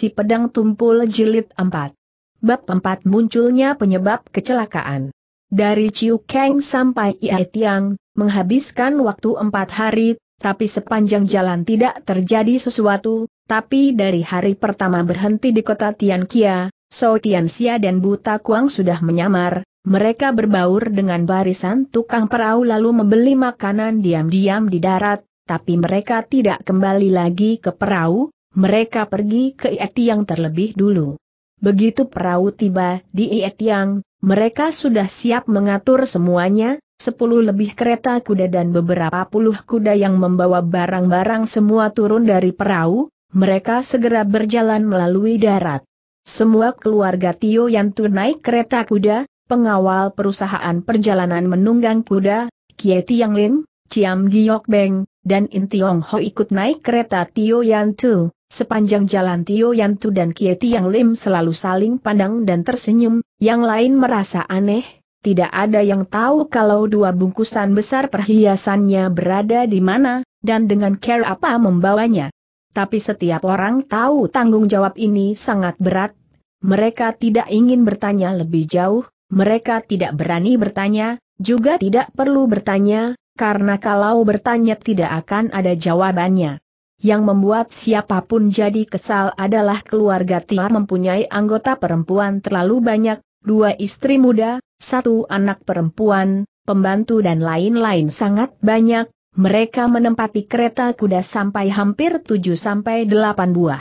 Si Pedang Tumpul Jilid 4 Bab 4 munculnya penyebab kecelakaan. Dari Chiu Kang sampai Ia Tiang, menghabiskan waktu empat hari, tapi sepanjang jalan tidak terjadi sesuatu, tapi dari hari pertama berhenti di kota Tian Kia, So Tian Xia dan Buta Kuang sudah menyamar, mereka berbaur dengan barisan tukang perahu lalu membeli makanan diam-diam di darat, tapi mereka tidak kembali lagi ke perahu, mereka pergi ke Tiang terlebih dulu. Begitu perahu tiba di Tiang, mereka sudah siap mengatur semuanya, sepuluh lebih kereta kuda dan beberapa puluh kuda yang membawa barang-barang semua turun dari perahu, mereka segera berjalan melalui darat. Semua keluarga Tio yang naik kereta kuda, pengawal perusahaan perjalanan menunggang kuda, Kie Tiang Lim, Ciam Giok Beng, dan In Tiong Ho ikut naik kereta Tio Yan Tu. Sepanjang jalan Tio Yan Tu dan Kie Tiang Lim selalu saling pandang dan tersenyum, yang lain merasa aneh, tidak ada yang tahu kalau dua bungkusan besar perhiasannya berada di mana, dan dengan care apa membawanya. Tapi setiap orang tahu tanggung jawab ini sangat berat, mereka tidak ingin bertanya lebih jauh, mereka tidak berani bertanya, juga tidak perlu bertanya, karena kalau bertanya tidak akan ada jawabannya. Yang membuat siapa pun jadi kesal adalah keluarga Tia mempunyai anggota perempuan terlalu banyak, dua istri muda, satu anak perempuan, pembantu dan lain-lain sangat banyak, mereka menempati kereta kuda sampai hampir 7 sampai 8 buah.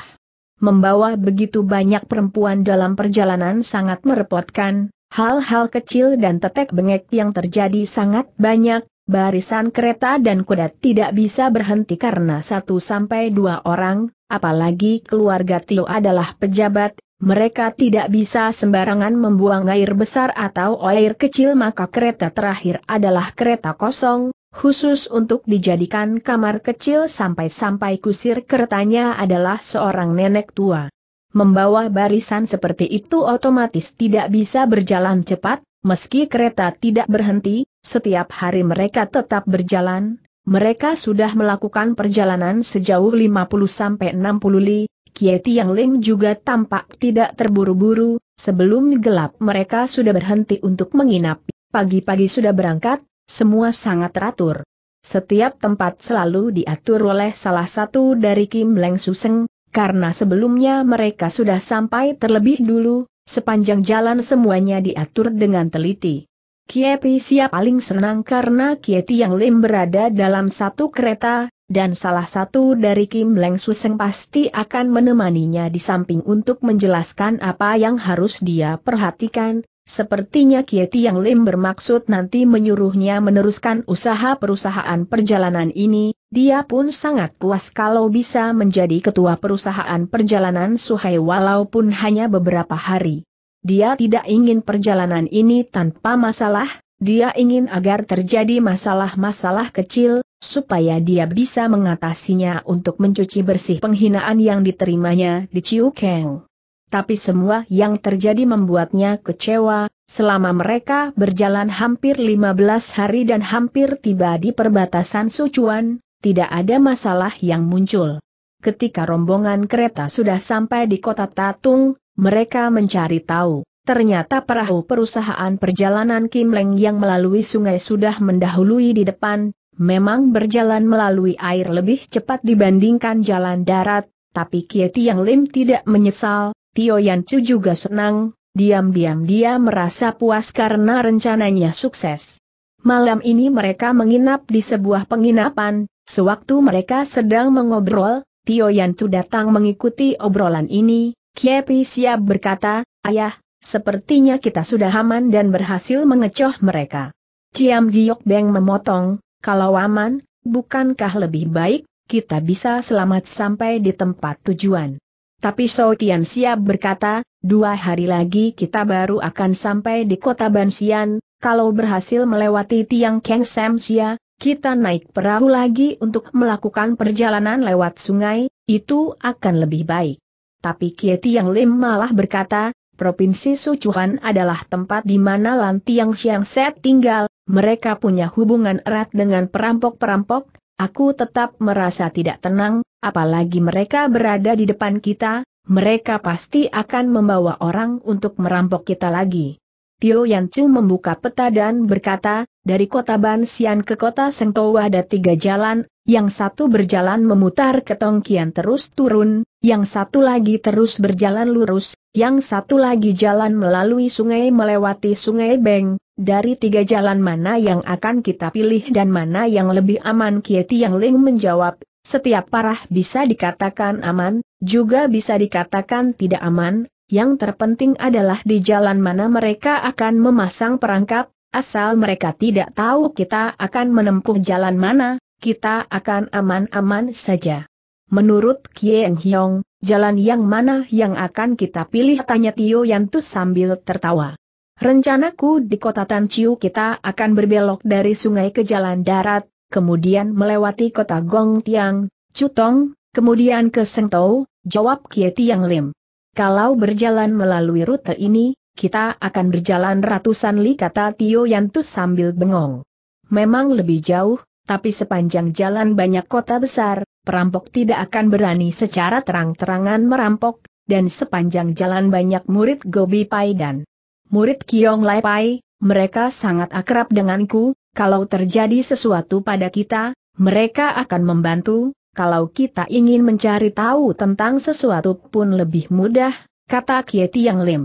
Membawa begitu banyak perempuan dalam perjalanan sangat merepotkan, hal-hal kecil dan tetek bengek yang terjadi sangat banyak, barisan kereta dan kuda tidak bisa berhenti karena satu sampai dua orang, apalagi keluarga Tio adalah pejabat, mereka tidak bisa sembarangan membuang air besar atau air kecil maka kereta terakhir adalah kereta kosong, khusus untuk dijadikan kamar kecil sampai-sampai kusir keretanya adalah seorang nenek tua. Membawa barisan seperti itu otomatis tidak bisa berjalan cepat, Meski kereta tidak berhenti, setiap hari mereka tetap berjalan, mereka sudah melakukan perjalanan sejauh 50-60 li, Kie Tiang Ling juga tampak tidak terburu-buru, sebelum gelap mereka sudah berhenti untuk menginap, pagi-pagi sudah berangkat, semua sangat teratur. Setiap tempat selalu diatur oleh salah satu dari Kim Leng Suseng, karena sebelumnya mereka sudah sampai terlebih dulu, Sepanjang jalan semuanya diatur dengan teliti. Kiepi siap paling senang karena Kieti yang Lim berada dalam satu kereta, dan salah satu dari Kim Leng Suseng pasti akan menemaninya di samping untuk menjelaskan apa yang harus dia perhatikan, Sepertinya Kieti yang Lim bermaksud nanti menyuruhnya meneruskan usaha perusahaan perjalanan ini, dia pun sangat puas kalau bisa menjadi ketua perusahaan perjalanan Suhai walaupun hanya beberapa hari. Dia tidak ingin perjalanan ini tanpa masalah, dia ingin agar terjadi masalah-masalah kecil, supaya dia bisa mengatasinya untuk mencuci bersih penghinaan yang diterimanya di Chiu Kang tapi semua yang terjadi membuatnya kecewa, selama mereka berjalan hampir 15 hari dan hampir tiba di perbatasan Sucuan, tidak ada masalah yang muncul. Ketika rombongan kereta sudah sampai di kota Tatung, mereka mencari tahu. Ternyata perahu perusahaan perjalanan Kim Leng yang melalui sungai sudah mendahului di depan, memang berjalan melalui air lebih cepat dibandingkan jalan darat, tapi Kieti yang Lim tidak menyesal, Tio Yancu juga senang, diam-diam dia merasa puas karena rencananya sukses. Malam ini mereka menginap di sebuah penginapan, sewaktu mereka sedang mengobrol, Tio Yancu datang mengikuti obrolan ini, Kiepi siap berkata, Ayah, sepertinya kita sudah aman dan berhasil mengecoh mereka. Ciam Giok Beng memotong, kalau aman, bukankah lebih baik, kita bisa selamat sampai di tempat tujuan. Tapi So Tian siap berkata, dua hari lagi kita baru akan sampai di kota Bansian, kalau berhasil melewati tiang Keng Sam Sia, kita naik perahu lagi untuk melakukan perjalanan lewat sungai, itu akan lebih baik. Tapi Kie Tiang Lim malah berkata, Provinsi Sucuhan adalah tempat di mana Lan Tiang Siang Set tinggal, mereka punya hubungan erat dengan perampok-perampok, Aku tetap merasa tidak tenang, apalagi mereka berada di depan kita, mereka pasti akan membawa orang untuk merampok kita lagi. Tio Yan Chu membuka peta dan berkata, dari kota Ban Sian ke kota Sengtou ada tiga jalan, yang satu berjalan memutar ke Tongkian terus turun, yang satu lagi terus berjalan lurus, yang satu lagi jalan melalui sungai melewati sungai Beng, dari tiga jalan mana yang akan kita pilih dan mana yang lebih aman Kieti Yang Ling menjawab, setiap parah bisa dikatakan aman, juga bisa dikatakan tidak aman, yang terpenting adalah di jalan mana mereka akan memasang perangkap, asal mereka tidak tahu kita akan menempuh jalan mana, kita akan aman-aman saja. Menurut Kieng Hyong, jalan yang mana yang akan kita pilih tanya Tio Yantu sambil tertawa. Rencanaku di kota Tanciu kita akan berbelok dari sungai ke jalan darat, kemudian melewati kota Gong Tiang, Cutong, kemudian ke Sengtou, jawab Kie Tiang Lim. Kalau berjalan melalui rute ini, kita akan berjalan ratusan li kata Tio Yantus sambil bengong. Memang lebih jauh, tapi sepanjang jalan banyak kota besar, perampok tidak akan berani secara terang-terangan merampok, dan sepanjang jalan banyak murid Gobi Pai dan murid Kiong Lai Pai, mereka sangat akrab denganku, kalau terjadi sesuatu pada kita, mereka akan membantu, kalau kita ingin mencari tahu tentang sesuatu pun lebih mudah, kata Kieti Yang Lim.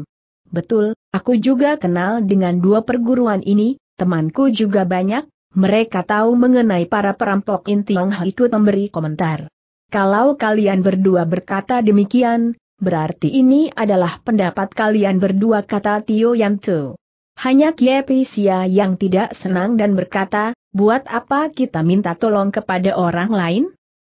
Betul, aku juga kenal dengan dua perguruan ini, temanku juga banyak, mereka tahu mengenai para perampok Intiong ikut memberi komentar. Kalau kalian berdua berkata demikian, Berarti ini adalah pendapat kalian berdua kata Tio Yanto. Hanya Kiepisia yang tidak senang dan berkata, buat apa kita minta tolong kepada orang lain?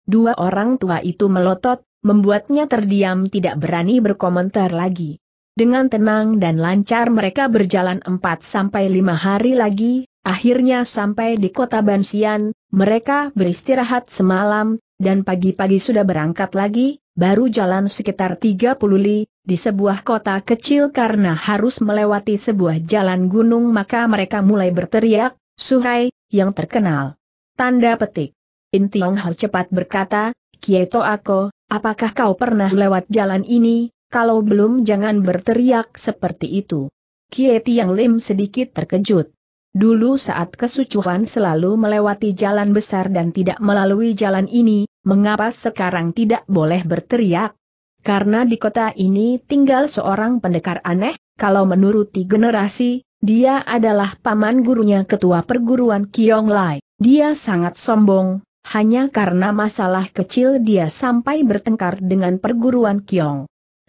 Dua orang tua itu melotot, membuatnya terdiam tidak berani berkomentar lagi. Dengan tenang dan lancar mereka berjalan 4 sampai 5 hari lagi, akhirnya sampai di kota Bansian, mereka beristirahat semalam, dan pagi-pagi sudah berangkat lagi, baru jalan sekitar 30 li, di sebuah kota kecil karena harus melewati sebuah jalan gunung maka mereka mulai berteriak, Suhai, yang terkenal. Tanda petik. Intiong Hao cepat berkata, Kieto Ako, apakah kau pernah lewat jalan ini, kalau belum jangan berteriak seperti itu. Kieti yang Lim sedikit terkejut. Dulu saat kesucuan selalu melewati jalan besar dan tidak melalui jalan ini, mengapa sekarang tidak boleh berteriak? Karena di kota ini tinggal seorang pendekar aneh, kalau menuruti generasi, dia adalah paman gurunya ketua perguruan Kiong Lai. Dia sangat sombong, hanya karena masalah kecil dia sampai bertengkar dengan perguruan Kiong.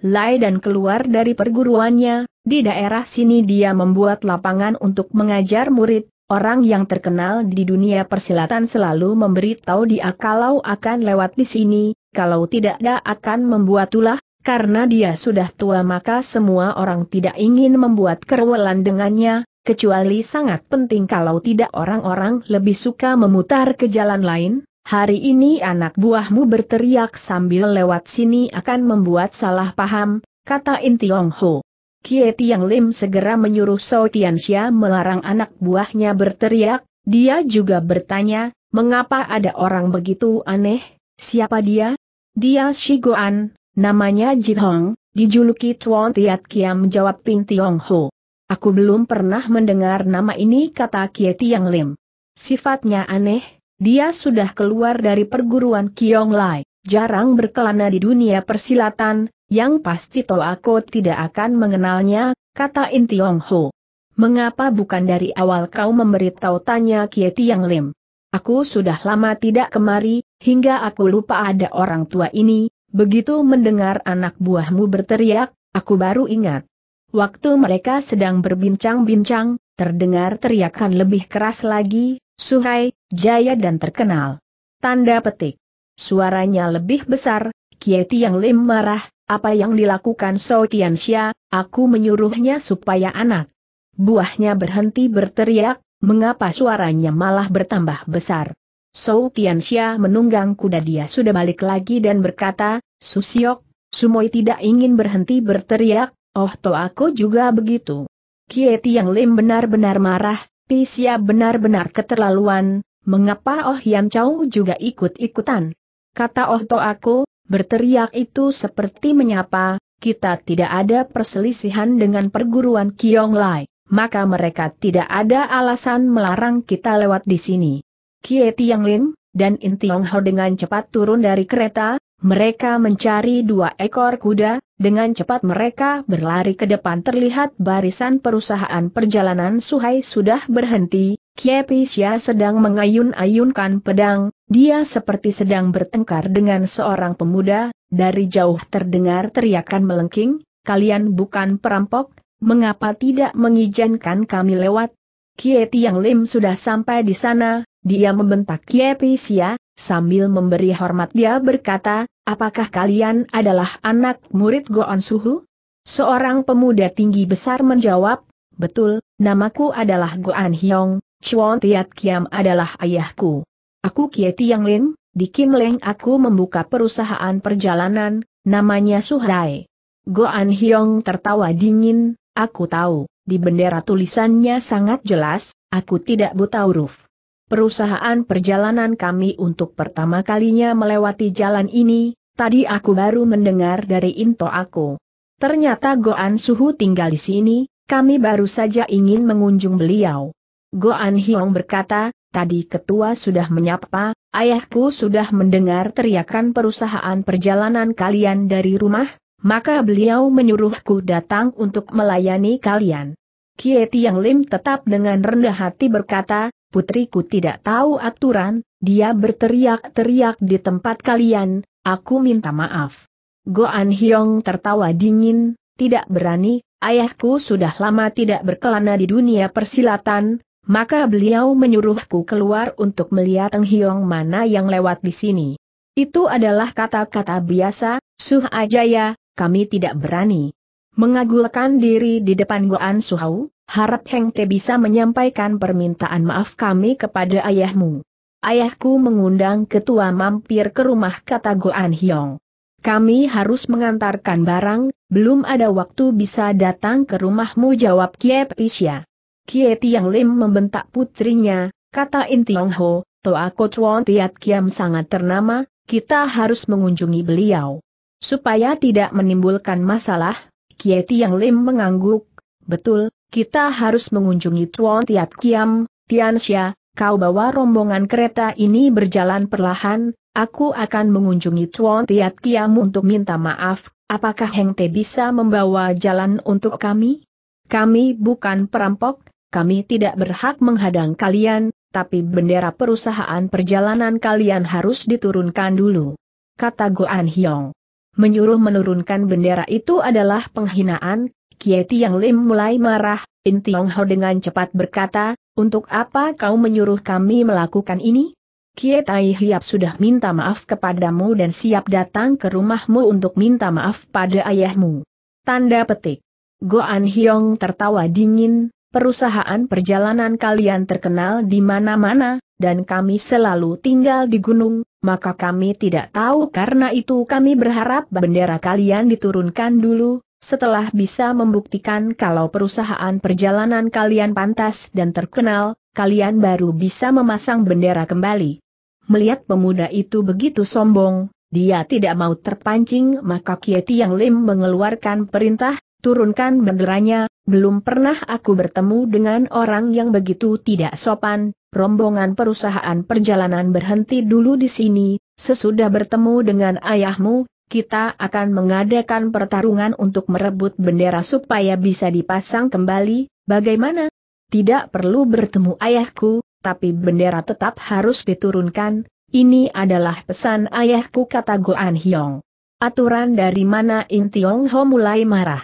Lai dan keluar dari perguruannya, di daerah sini dia membuat lapangan untuk mengajar murid, Orang yang terkenal di dunia persilatan selalu memberitahu dia kalau akan lewat di sini, kalau tidak dia akan membuat tulah, karena dia sudah tua maka semua orang tidak ingin membuat kerewelan dengannya, kecuali sangat penting kalau tidak orang-orang lebih suka memutar ke jalan lain. Hari ini anak buahmu berteriak sambil lewat sini akan membuat salah paham, kata Intiong Ho. Kie Tiang Lim segera menyuruh So Tianxia melarang anak buahnya berteriak, dia juga bertanya, mengapa ada orang begitu aneh, siapa dia? Dia Shigoan, namanya Jihong, dijuluki Tuan Tiat Kiam jawab Ping Tiong Ho. Aku belum pernah mendengar nama ini kata Kie Tiang Lim. Sifatnya aneh, dia sudah keluar dari perguruan Kiong Lai, jarang berkelana di dunia persilatan, yang pasti toh aku tidak akan mengenalnya, kata Intiong Ho. Mengapa bukan dari awal kau memberitahu tanya Kieti Yang Lim? Aku sudah lama tidak kemari, hingga aku lupa ada orang tua ini, begitu mendengar anak buahmu berteriak, aku baru ingat. Waktu mereka sedang berbincang-bincang, terdengar teriakan lebih keras lagi, Suhai, Jaya dan terkenal. Tanda petik. Suaranya lebih besar, Kieti Yang Lim marah, apa yang dilakukan So Tianxia, aku menyuruhnya supaya anak buahnya berhenti berteriak, mengapa suaranya malah bertambah besar. So Tianxia menunggang kuda dia sudah balik lagi dan berkata, Susiok, Sumoi tidak ingin berhenti berteriak, oh to aku juga begitu. Kieti yang Lim benar-benar marah, Pisia benar-benar keterlaluan, mengapa Oh Yan Chow juga ikut-ikutan? Kata Oh to aku, berteriak itu seperti menyapa, kita tidak ada perselisihan dengan perguruan Kiong Lai, maka mereka tidak ada alasan melarang kita lewat di sini. Kie Tiang Lim dan In Tiong Ho dengan cepat turun dari kereta, mereka mencari dua ekor kuda, dengan cepat mereka berlari ke depan. Terlihat barisan perusahaan perjalanan Suhai sudah berhenti, Kiepisya sedang mengayun-ayunkan pedang, dia seperti sedang bertengkar dengan seorang pemuda, dari jauh terdengar teriakan melengking, kalian bukan perampok, mengapa tidak mengizinkan kami lewat? Kie Tiang Lim sudah sampai di sana, dia membentak Kiepisya, sambil memberi hormat dia berkata, Apakah kalian adalah anak murid Goon Suhu? Seorang pemuda tinggi besar menjawab, Betul, namaku adalah Goan Hyong, Chuan Tiat Kiam adalah ayahku. Aku Kie Tiang Lin, di Kim Leng aku membuka perusahaan perjalanan, namanya Suhai. Goan Hyong tertawa dingin, aku tahu, di bendera tulisannya sangat jelas, aku tidak buta huruf. Perusahaan perjalanan kami untuk pertama kalinya melewati jalan ini, tadi aku baru mendengar dari Into aku. Ternyata Goan Suhu tinggal di sini, kami baru saja ingin mengunjung beliau. Goan Hyong berkata, tadi ketua sudah menyapa, ayahku sudah mendengar teriakan perusahaan perjalanan kalian dari rumah, maka beliau menyuruhku datang untuk melayani kalian. Kie Tiang Lim tetap dengan rendah hati berkata, putriku tidak tahu aturan, dia berteriak-teriak di tempat kalian, aku minta maaf. Goan Hyong tertawa dingin, tidak berani, ayahku sudah lama tidak berkelana di dunia persilatan, maka beliau menyuruhku keluar untuk melihat Eng Hyong mana yang lewat di sini. Itu adalah kata-kata biasa, Suh Ajaya, kami tidak berani. Mengagulkan diri di depan Goan Suhau, harap Heng Te bisa menyampaikan permintaan maaf kami kepada ayahmu. Ayahku mengundang ketua mampir ke rumah kata Goan Hyong. Kami harus mengantarkan barang, belum ada waktu bisa datang ke rumahmu jawab Kie Pisya. Kie Tiang Lim membentak putrinya, kata In Tiong Ho, Toa Kochuan Tiat Kiam sangat ternama, kita harus mengunjungi beliau. Supaya tidak menimbulkan masalah, Kie Tiang Lim mengangguk, betul, kita harus mengunjungi Tuan Tiat Kiam, Tiansya, kau bawa rombongan kereta ini berjalan perlahan, aku akan mengunjungi Tuan Tiat Kiam untuk minta maaf, apakah Heng Te bisa membawa jalan untuk kami? Kami bukan perampok, kami tidak berhak menghadang kalian, tapi bendera perusahaan perjalanan kalian harus diturunkan dulu. Kata Goan Hyong. Menyuruh menurunkan bendera itu adalah penghinaan, Kie Tiang Lim mulai marah, In Tiong Ho dengan cepat berkata, untuk apa kau menyuruh kami melakukan ini? Kie Tai Hiap sudah minta maaf kepadamu dan siap datang ke rumahmu untuk minta maaf pada ayahmu. Tanda petik. Goan Hyong tertawa dingin, perusahaan perjalanan kalian terkenal di mana-mana, dan kami selalu tinggal di gunung, maka kami tidak tahu karena itu kami berharap bendera kalian diturunkan dulu, setelah bisa membuktikan kalau perusahaan perjalanan kalian pantas dan terkenal, kalian baru bisa memasang bendera kembali. Melihat pemuda itu begitu sombong, dia tidak mau terpancing maka Kieti yang Lim mengeluarkan perintah, turunkan benderanya, belum pernah aku bertemu dengan orang yang begitu tidak sopan, rombongan perusahaan perjalanan berhenti dulu di sini, sesudah bertemu dengan ayahmu, kita akan mengadakan pertarungan untuk merebut bendera supaya bisa dipasang kembali, bagaimana? Tidak perlu bertemu ayahku, tapi bendera tetap harus diturunkan, ini adalah pesan ayahku kata Goan Hyong. Aturan dari mana In Tiong Ho mulai marah.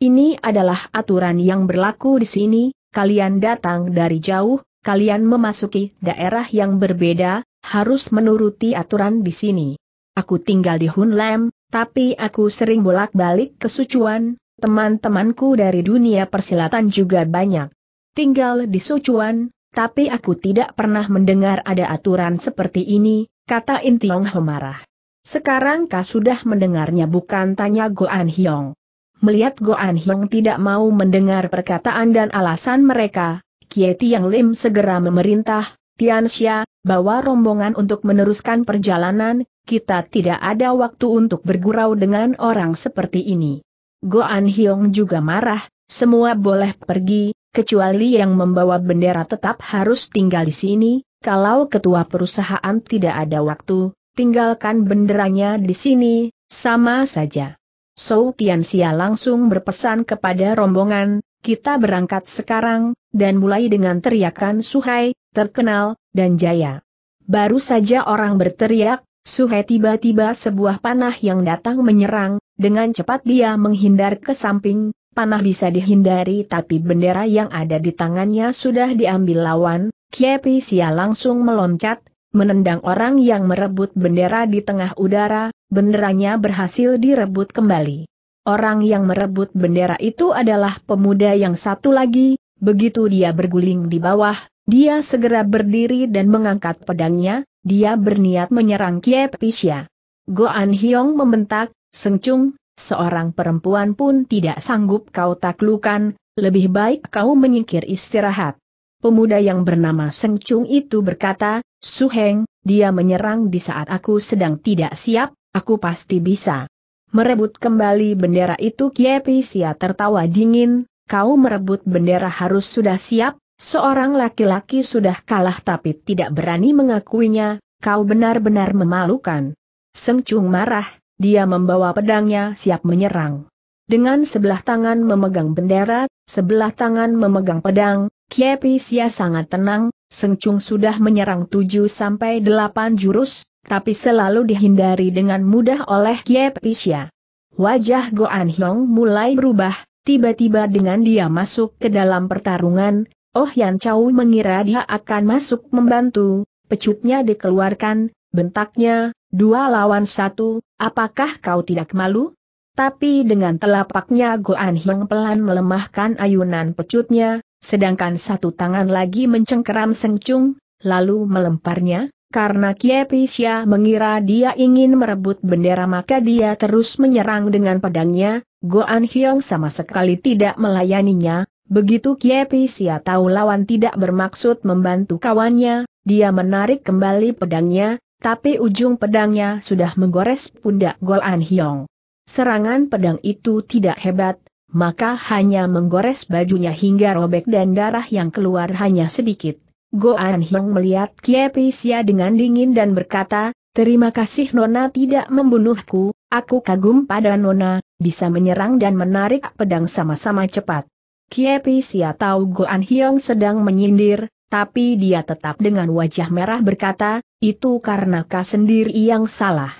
Ini adalah aturan yang berlaku di sini, kalian datang dari jauh, kalian memasuki daerah yang berbeda, harus menuruti aturan di sini. Aku tinggal di Hun Lam, tapi aku sering bolak-balik ke Sucuan, teman-temanku dari dunia persilatan juga banyak. Tinggal di Sucuan, tapi aku tidak pernah mendengar ada aturan seperti ini, kata Intiong marah. Sekarang kau sudah mendengarnya bukan tanya Goan Hyong. Melihat Goan Hyong tidak mau mendengar perkataan dan alasan mereka, Kie Tiang Lim segera memerintah, Tianxia, bawa rombongan untuk meneruskan perjalanan, kita tidak ada waktu untuk bergurau dengan orang seperti ini. Goan Hyong juga marah, semua boleh pergi, kecuali yang membawa bendera tetap harus tinggal di sini, kalau ketua perusahaan tidak ada waktu, tinggalkan benderanya di sini, sama saja. Sou Tianxia langsung berpesan kepada rombongan, kita berangkat sekarang, dan mulai dengan teriakan Suhai, terkenal, dan jaya. Baru saja orang berteriak, Suhai tiba-tiba sebuah panah yang datang menyerang, dengan cepat dia menghindar ke samping, panah bisa dihindari tapi bendera yang ada di tangannya sudah diambil lawan, Kiepi Sia langsung meloncat, menendang orang yang merebut bendera di tengah udara, benderanya berhasil direbut kembali. Orang yang merebut bendera itu adalah pemuda yang satu lagi, begitu dia berguling di bawah, dia segera berdiri dan mengangkat pedangnya, dia berniat menyerang Kie Pisya. Goan Hyong membentak, Sengcung, seorang perempuan pun tidak sanggup kau taklukan, lebih baik kau menyingkir istirahat. Pemuda yang bernama Sengcung itu berkata, Suheng, dia menyerang di saat aku sedang tidak siap, aku pasti bisa. Merebut kembali bendera itu Kie Pisya tertawa dingin, kau merebut bendera harus sudah siap, Seorang laki-laki sudah kalah tapi tidak berani mengakuinya, kau benar-benar memalukan. Seng Chung marah, dia membawa pedangnya siap menyerang. Dengan sebelah tangan memegang bendera, sebelah tangan memegang pedang, Kiepi Sia sangat tenang, Seng Chung sudah menyerang 7 sampai 8 jurus, tapi selalu dihindari dengan mudah oleh Kiepi Sia. Wajah Goan Hyong mulai berubah, tiba-tiba dengan dia masuk ke dalam pertarungan, Oh Yan Chow mengira dia akan masuk membantu, pecutnya dikeluarkan, bentaknya, dua lawan satu, apakah kau tidak malu? Tapi dengan telapaknya Goan Hyong pelan melemahkan ayunan pecutnya, sedangkan satu tangan lagi mencengkeram Sengcung, lalu melemparnya, karena Kiepi Xia mengira dia ingin merebut bendera maka dia terus menyerang dengan pedangnya, Goan Hyong sama sekali tidak melayaninya, Begitu Kiepi Sia tahu lawan tidak bermaksud membantu kawannya, dia menarik kembali pedangnya, tapi ujung pedangnya sudah menggores pundak Goan Hyong. Serangan pedang itu tidak hebat, maka hanya menggores bajunya hingga robek dan darah yang keluar hanya sedikit. Goan Hyong melihat Kiepi Sia dengan dingin dan berkata, Terima kasih Nona tidak membunuhku, aku kagum pada Nona, bisa menyerang dan menarik pedang sama-sama cepat. Kiepi Sia tahu Goan Hyong sedang menyindir, tapi dia tetap dengan wajah merah berkata, itu karena kau sendiri yang salah.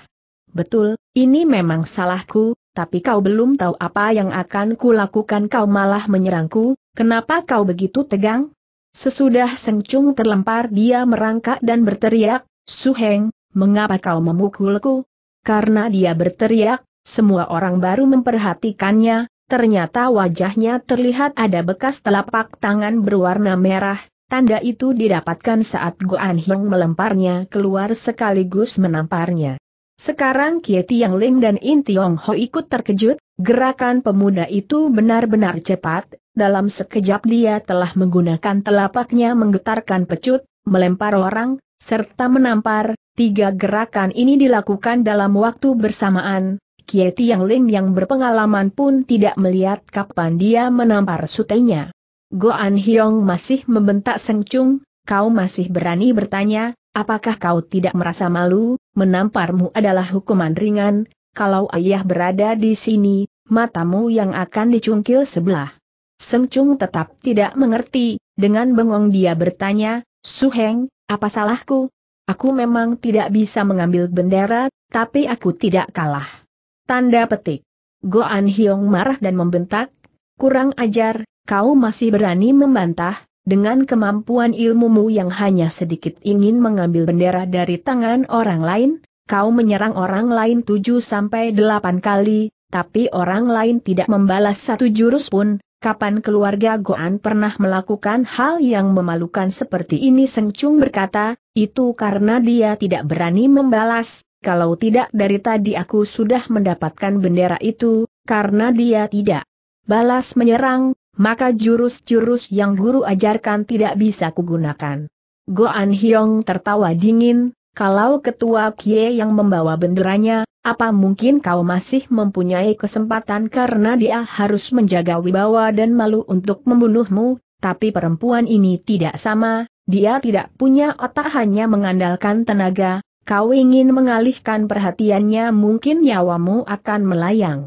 Betul, ini memang salahku, tapi kau belum tahu apa yang akan kulakukan kau malah menyerangku, kenapa kau begitu tegang? Sesudah Seng Chung terlempar dia merangkak dan berteriak, Suheng, mengapa kau memukulku? Karena dia berteriak, semua orang baru memperhatikannya, Ternyata wajahnya terlihat ada bekas telapak tangan berwarna merah, tanda itu didapatkan saat Goan Hyong melemparnya keluar sekaligus menamparnya. Sekarang Kie Tiang Lim dan In Tiong Ho ikut terkejut, gerakan pemuda itu benar-benar cepat, dalam sekejap dia telah menggunakan telapaknya menggetarkan pecut, melempar orang, serta menampar, tiga gerakan ini dilakukan dalam waktu bersamaan, Kie Tiang Lim yang berpengalaman pun tidak melihat kapan dia menampar sutenya. Goan Hyong masih membentak Seng Chung, kau masih berani bertanya, apakah kau tidak merasa malu, menamparmu adalah hukuman ringan, kalau ayah berada di sini, matamu yang akan dicungkil sebelah. Seng Chung tetap tidak mengerti, dengan bengong dia bertanya, Su Heng, apa salahku? Aku memang tidak bisa mengambil bendera, tapi aku tidak kalah. Tanda petik. Goan Hyong marah dan membentak, kurang ajar, kau masih berani membantah, dengan kemampuan ilmumu yang hanya sedikit ingin mengambil bendera dari tangan orang lain, kau menyerang orang lain tujuh sampai delapan kali, tapi orang lain tidak membalas satu jurus pun, kapan keluarga Goan pernah melakukan hal yang memalukan seperti ini? Seng Chung berkata, itu karena dia tidak berani membalas, kalau tidak dari tadi aku sudah mendapatkan bendera itu, karena dia tidak balas menyerang, maka jurus-jurus yang guru ajarkan tidak bisa kugunakan. Goan Hyong tertawa dingin, kalau ketua Kie yang membawa benderanya, apa mungkin kau masih mempunyai kesempatan karena dia harus menjaga wibawa dan malu untuk membunuhmu, tapi perempuan ini tidak sama, dia tidak punya otak hanya mengandalkan tenaga, kau ingin mengalihkan perhatiannya mungkin nyawamu akan melayang.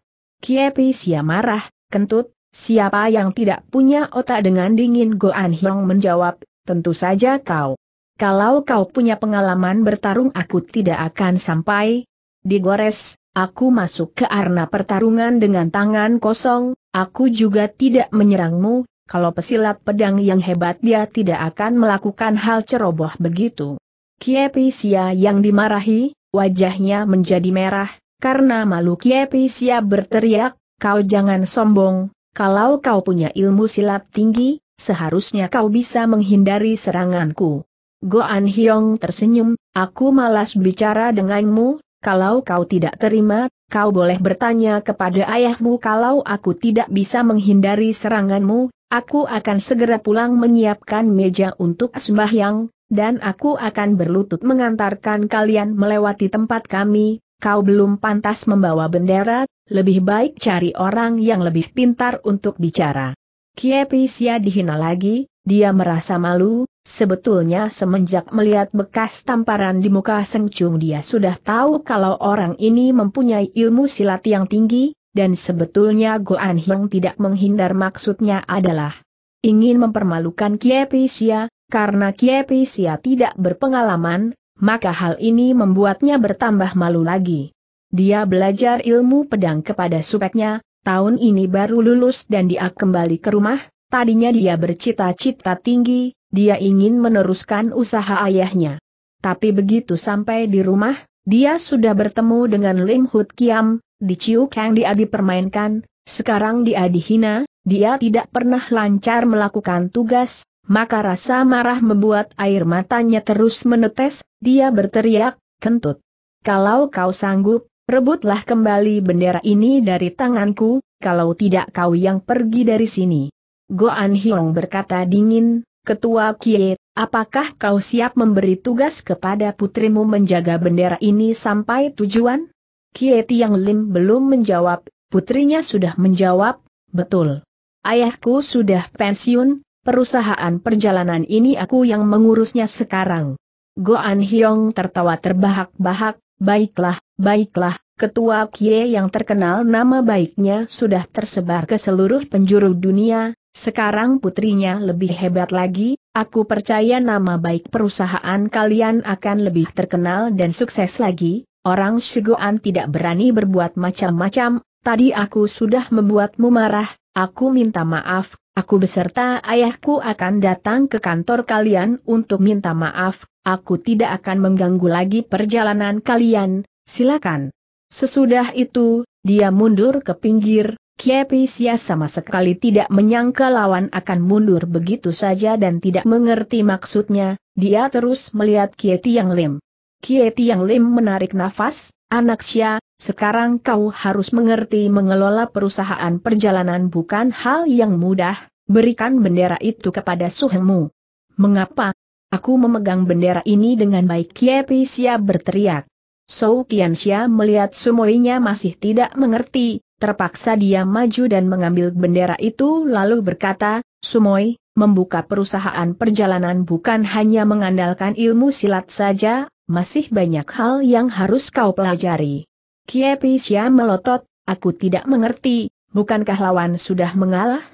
Kiepi Sia marah, kentut, siapa yang tidak punya otak dengan dingin Goan Hyong menjawab, tentu saja kau. Kalau kau punya pengalaman bertarung aku tidak akan sampai, digores, aku masuk ke arena pertarungan dengan tangan kosong, aku juga tidak menyerangmu, kalau pesilat pedang yang hebat dia tidak akan melakukan hal ceroboh begitu. Kiepisia yang dimarahi, wajahnya menjadi merah, karena malu Kiepisia berteriak, kau jangan sombong, kalau kau punya ilmu silat tinggi, seharusnya kau bisa menghindari seranganku. Goan Hyong tersenyum, aku malas bicara denganmu, kalau kau tidak terima, kau boleh bertanya kepada ayahmu. Kalau aku tidak bisa menghindari seranganmu, aku akan segera pulang menyiapkan meja untuk sembahyang, dan aku akan berlutut mengantarkan kalian melewati tempat kami, kau belum pantas membawa bendera, lebih baik cari orang yang lebih pintar untuk bicara. Kiepisia dihina lagi, dia merasa malu, sebetulnya semenjak melihat bekas tamparan di muka Seng Chung dia sudah tahu kalau orang ini mempunyai ilmu silat yang tinggi, dan sebetulnya Goan Hyong tidak menghindar maksudnya adalah ingin mempermalukan Kiepisia, karena Kiepisia tidak berpengalaman, maka hal ini membuatnya bertambah malu lagi. Dia belajar ilmu pedang kepada supeknya, tahun ini baru lulus dan dia kembali ke rumah, Tadinya dia bercita-cita tinggi, dia ingin meneruskan usaha ayahnya. Tapi begitu sampai di rumah, dia sudah bertemu dengan Lim Hut Kiam, di Chiu Kang dia dipermainkan, sekarang dia dihina, dia tidak pernah lancar melakukan tugas, maka rasa marah membuat air matanya terus menetes, dia berteriak, kentut. Kalau kau sanggup, rebutlah kembali bendera ini dari tanganku, kalau tidak kau yang pergi dari sini. Goan Hyong berkata dingin, Ketua Kie, apakah kau siap memberi tugas kepada putrimu menjaga bendera ini sampai tujuan? Kie Tiang Lim belum menjawab, putrinya sudah menjawab, betul. Ayahku sudah pensiun, perusahaan perjalanan ini aku yang mengurusnya sekarang. Goan Hyong tertawa terbahak-bahak, baiklah, baiklah, ketua Kie yang terkenal nama baiknya sudah tersebar ke seluruh penjuru dunia, sekarang putrinya lebih hebat lagi, aku percaya nama baik perusahaan kalian akan lebih terkenal dan sukses lagi, orang Shigoan tidak berani berbuat macam-macam, tadi aku sudah membuatmu marah, aku minta maaf, aku beserta ayahku akan datang ke kantor kalian untuk minta maaf, aku tidak akan mengganggu lagi perjalanan kalian, silakan. Sesudah itu, dia mundur ke pinggir, Kiepisia sama sekali tidak menyangka lawan akan mundur begitu saja dan tidak mengerti maksudnya, dia terus melihat Kie Tiang Lim. Kie Tiang Lim menarik nafas, anak Xia, sekarang kau harus mengerti mengelola perusahaan perjalanan bukan hal yang mudah, berikan bendera itu kepada suhengmu. Mengapa? Aku memegang bendera ini dengan baik Kiepisia berteriak. Sou Qianxia melihat semuanya masih tidak mengerti, Terpaksa dia maju dan mengambil bendera itu lalu berkata, Sumoy, membuka perusahaan perjalanan bukan hanya mengandalkan ilmu silat saja, masih banyak hal yang harus kau pelajari. Kiepi Xia melotot, aku tidak mengerti, bukankah lawan sudah mengalah?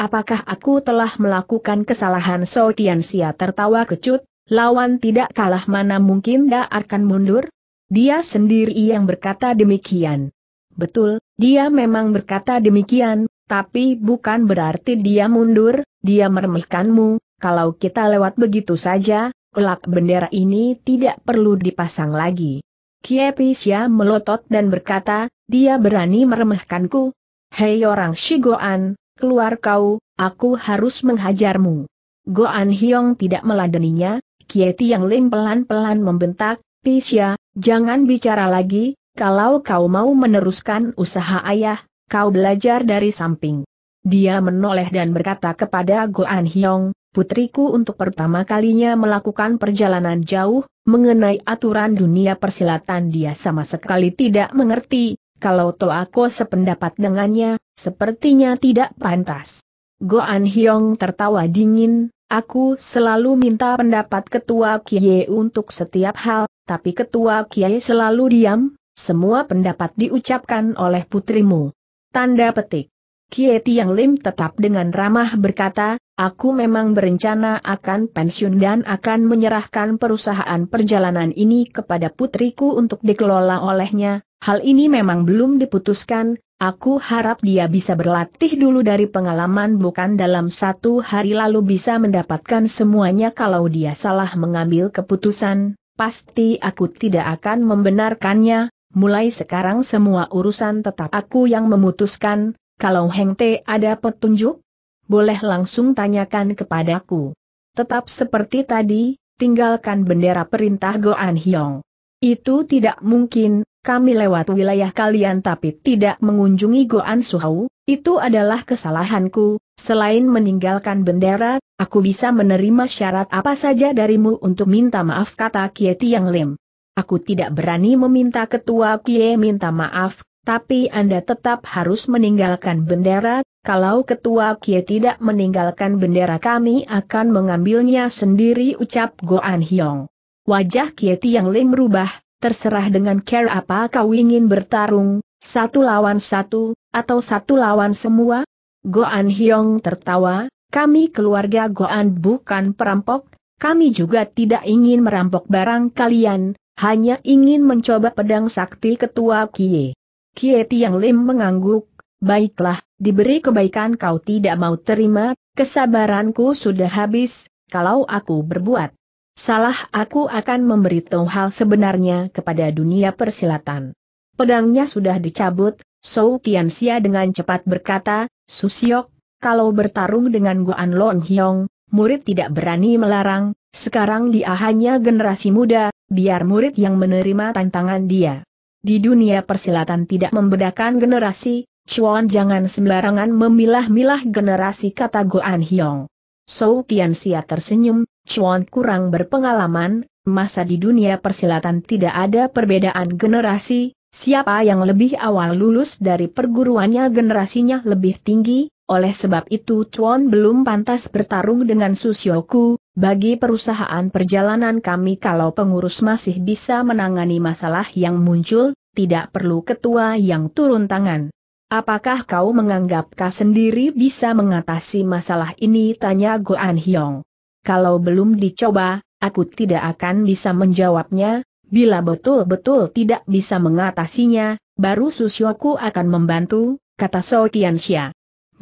Apakah aku telah melakukan kesalahan So Xia tertawa kecut, lawan tidak kalah mana mungkin dia akan mundur? Dia sendiri yang berkata demikian. Betul, dia memang berkata demikian, tapi bukan berarti dia mundur, dia meremehkanmu, kalau kita lewat begitu saja, kelak bendera ini tidak perlu dipasang lagi. Kiepisya melotot dan berkata, dia berani meremehkanku. Hei orang Shigoan, keluar kau, aku harus menghajarmu. Goan Hyong tidak meladeninya, Kieti yang Lim pelan-pelan membentak, Pisya, jangan bicara lagi, kalau kau mau meneruskan usaha ayah, kau belajar dari samping. Dia menoleh dan berkata kepada Goan Hyong, putriku untuk pertama kalinya melakukan perjalanan jauh, mengenai aturan dunia persilatan dia sama sekali tidak mengerti, kalau Toako sependapat dengannya, sepertinya tidak pantas. Goan Hyong tertawa dingin, aku selalu minta pendapat ketua Kiai untuk setiap hal, tapi ketua Kiai selalu diam, semua pendapat diucapkan oleh putrimu. Tanda petik. Kie Tiang Lim tetap dengan ramah berkata, aku memang berencana akan pensiun dan akan menyerahkan perusahaan perjalanan ini kepada putriku untuk dikelola olehnya, hal ini memang belum diputuskan, aku harap dia bisa berlatih dulu dari pengalaman bukan dalam satu hari lalu bisa mendapatkan semuanya kalau dia salah mengambil keputusan, pasti aku tidak akan membenarkannya, mulai sekarang semua urusan tetap aku yang memutuskan, kalau Heng Te ada petunjuk, boleh langsung tanyakan kepadaku. Tetap seperti tadi, tinggalkan bendera perintah Goan Hyong. Itu tidak mungkin, kami lewat wilayah kalian tapi tidak mengunjungi Goan Suhau, itu adalah kesalahanku, selain meninggalkan bendera, aku bisa menerima syarat apa saja darimu untuk minta maaf kata Kie Tiang Lim. Aku tidak berani meminta ketua Kie minta maaf, tapi Anda tetap harus meninggalkan bendera, kalau ketua Kie tidak meninggalkan bendera kami akan mengambilnya sendiri ucap Goan Hyong. Wajah Kie Tiang Lim merubah, terserah dengan care apa kau ingin bertarung, satu lawan satu, atau satu lawan semua? Goan Hyong tertawa, kami keluarga Goan bukan perampok, kami juga tidak ingin merampok barang kalian, hanya ingin mencoba pedang sakti ketua Kie. Kie Tiang Lim mengangguk, baiklah, diberi kebaikan kau tidak mau terima, kesabaranku sudah habis, kalau aku berbuat. Salah aku akan memberitahu hal sebenarnya kepada dunia persilatan. Pedangnya sudah dicabut, Sou Tianxia dengan cepat berkata, Susiok, kalau bertarung dengan Guan Long Hyong, murid tidak berani melarang, sekarang dia hanya generasi muda, biar murid yang menerima tantangan dia. Di dunia persilatan tidak membedakan generasi, Chuan jangan sembarangan memilah-milah generasi kata Goan Hyong. So Tianxia tersenyum, Chuan kurang berpengalaman, masa di dunia persilatan tidak ada perbedaan generasi, siapa yang lebih awal lulus dari perguruannya generasinya lebih tinggi, oleh sebab itu Chuan belum pantas bertarung dengan Susyoku, bagi perusahaan perjalanan kami kalau pengurus masih bisa menangani masalah yang muncul, tidak perlu ketua yang turun tangan. Apakah kau menganggap kau sendiri bisa mengatasi masalah ini? Tanya Goan Hyong. Kalau belum dicoba, aku tidak akan bisa menjawabnya, bila betul-betul tidak bisa mengatasinya, baru Susyoku akan membantu, kata So Tianxia.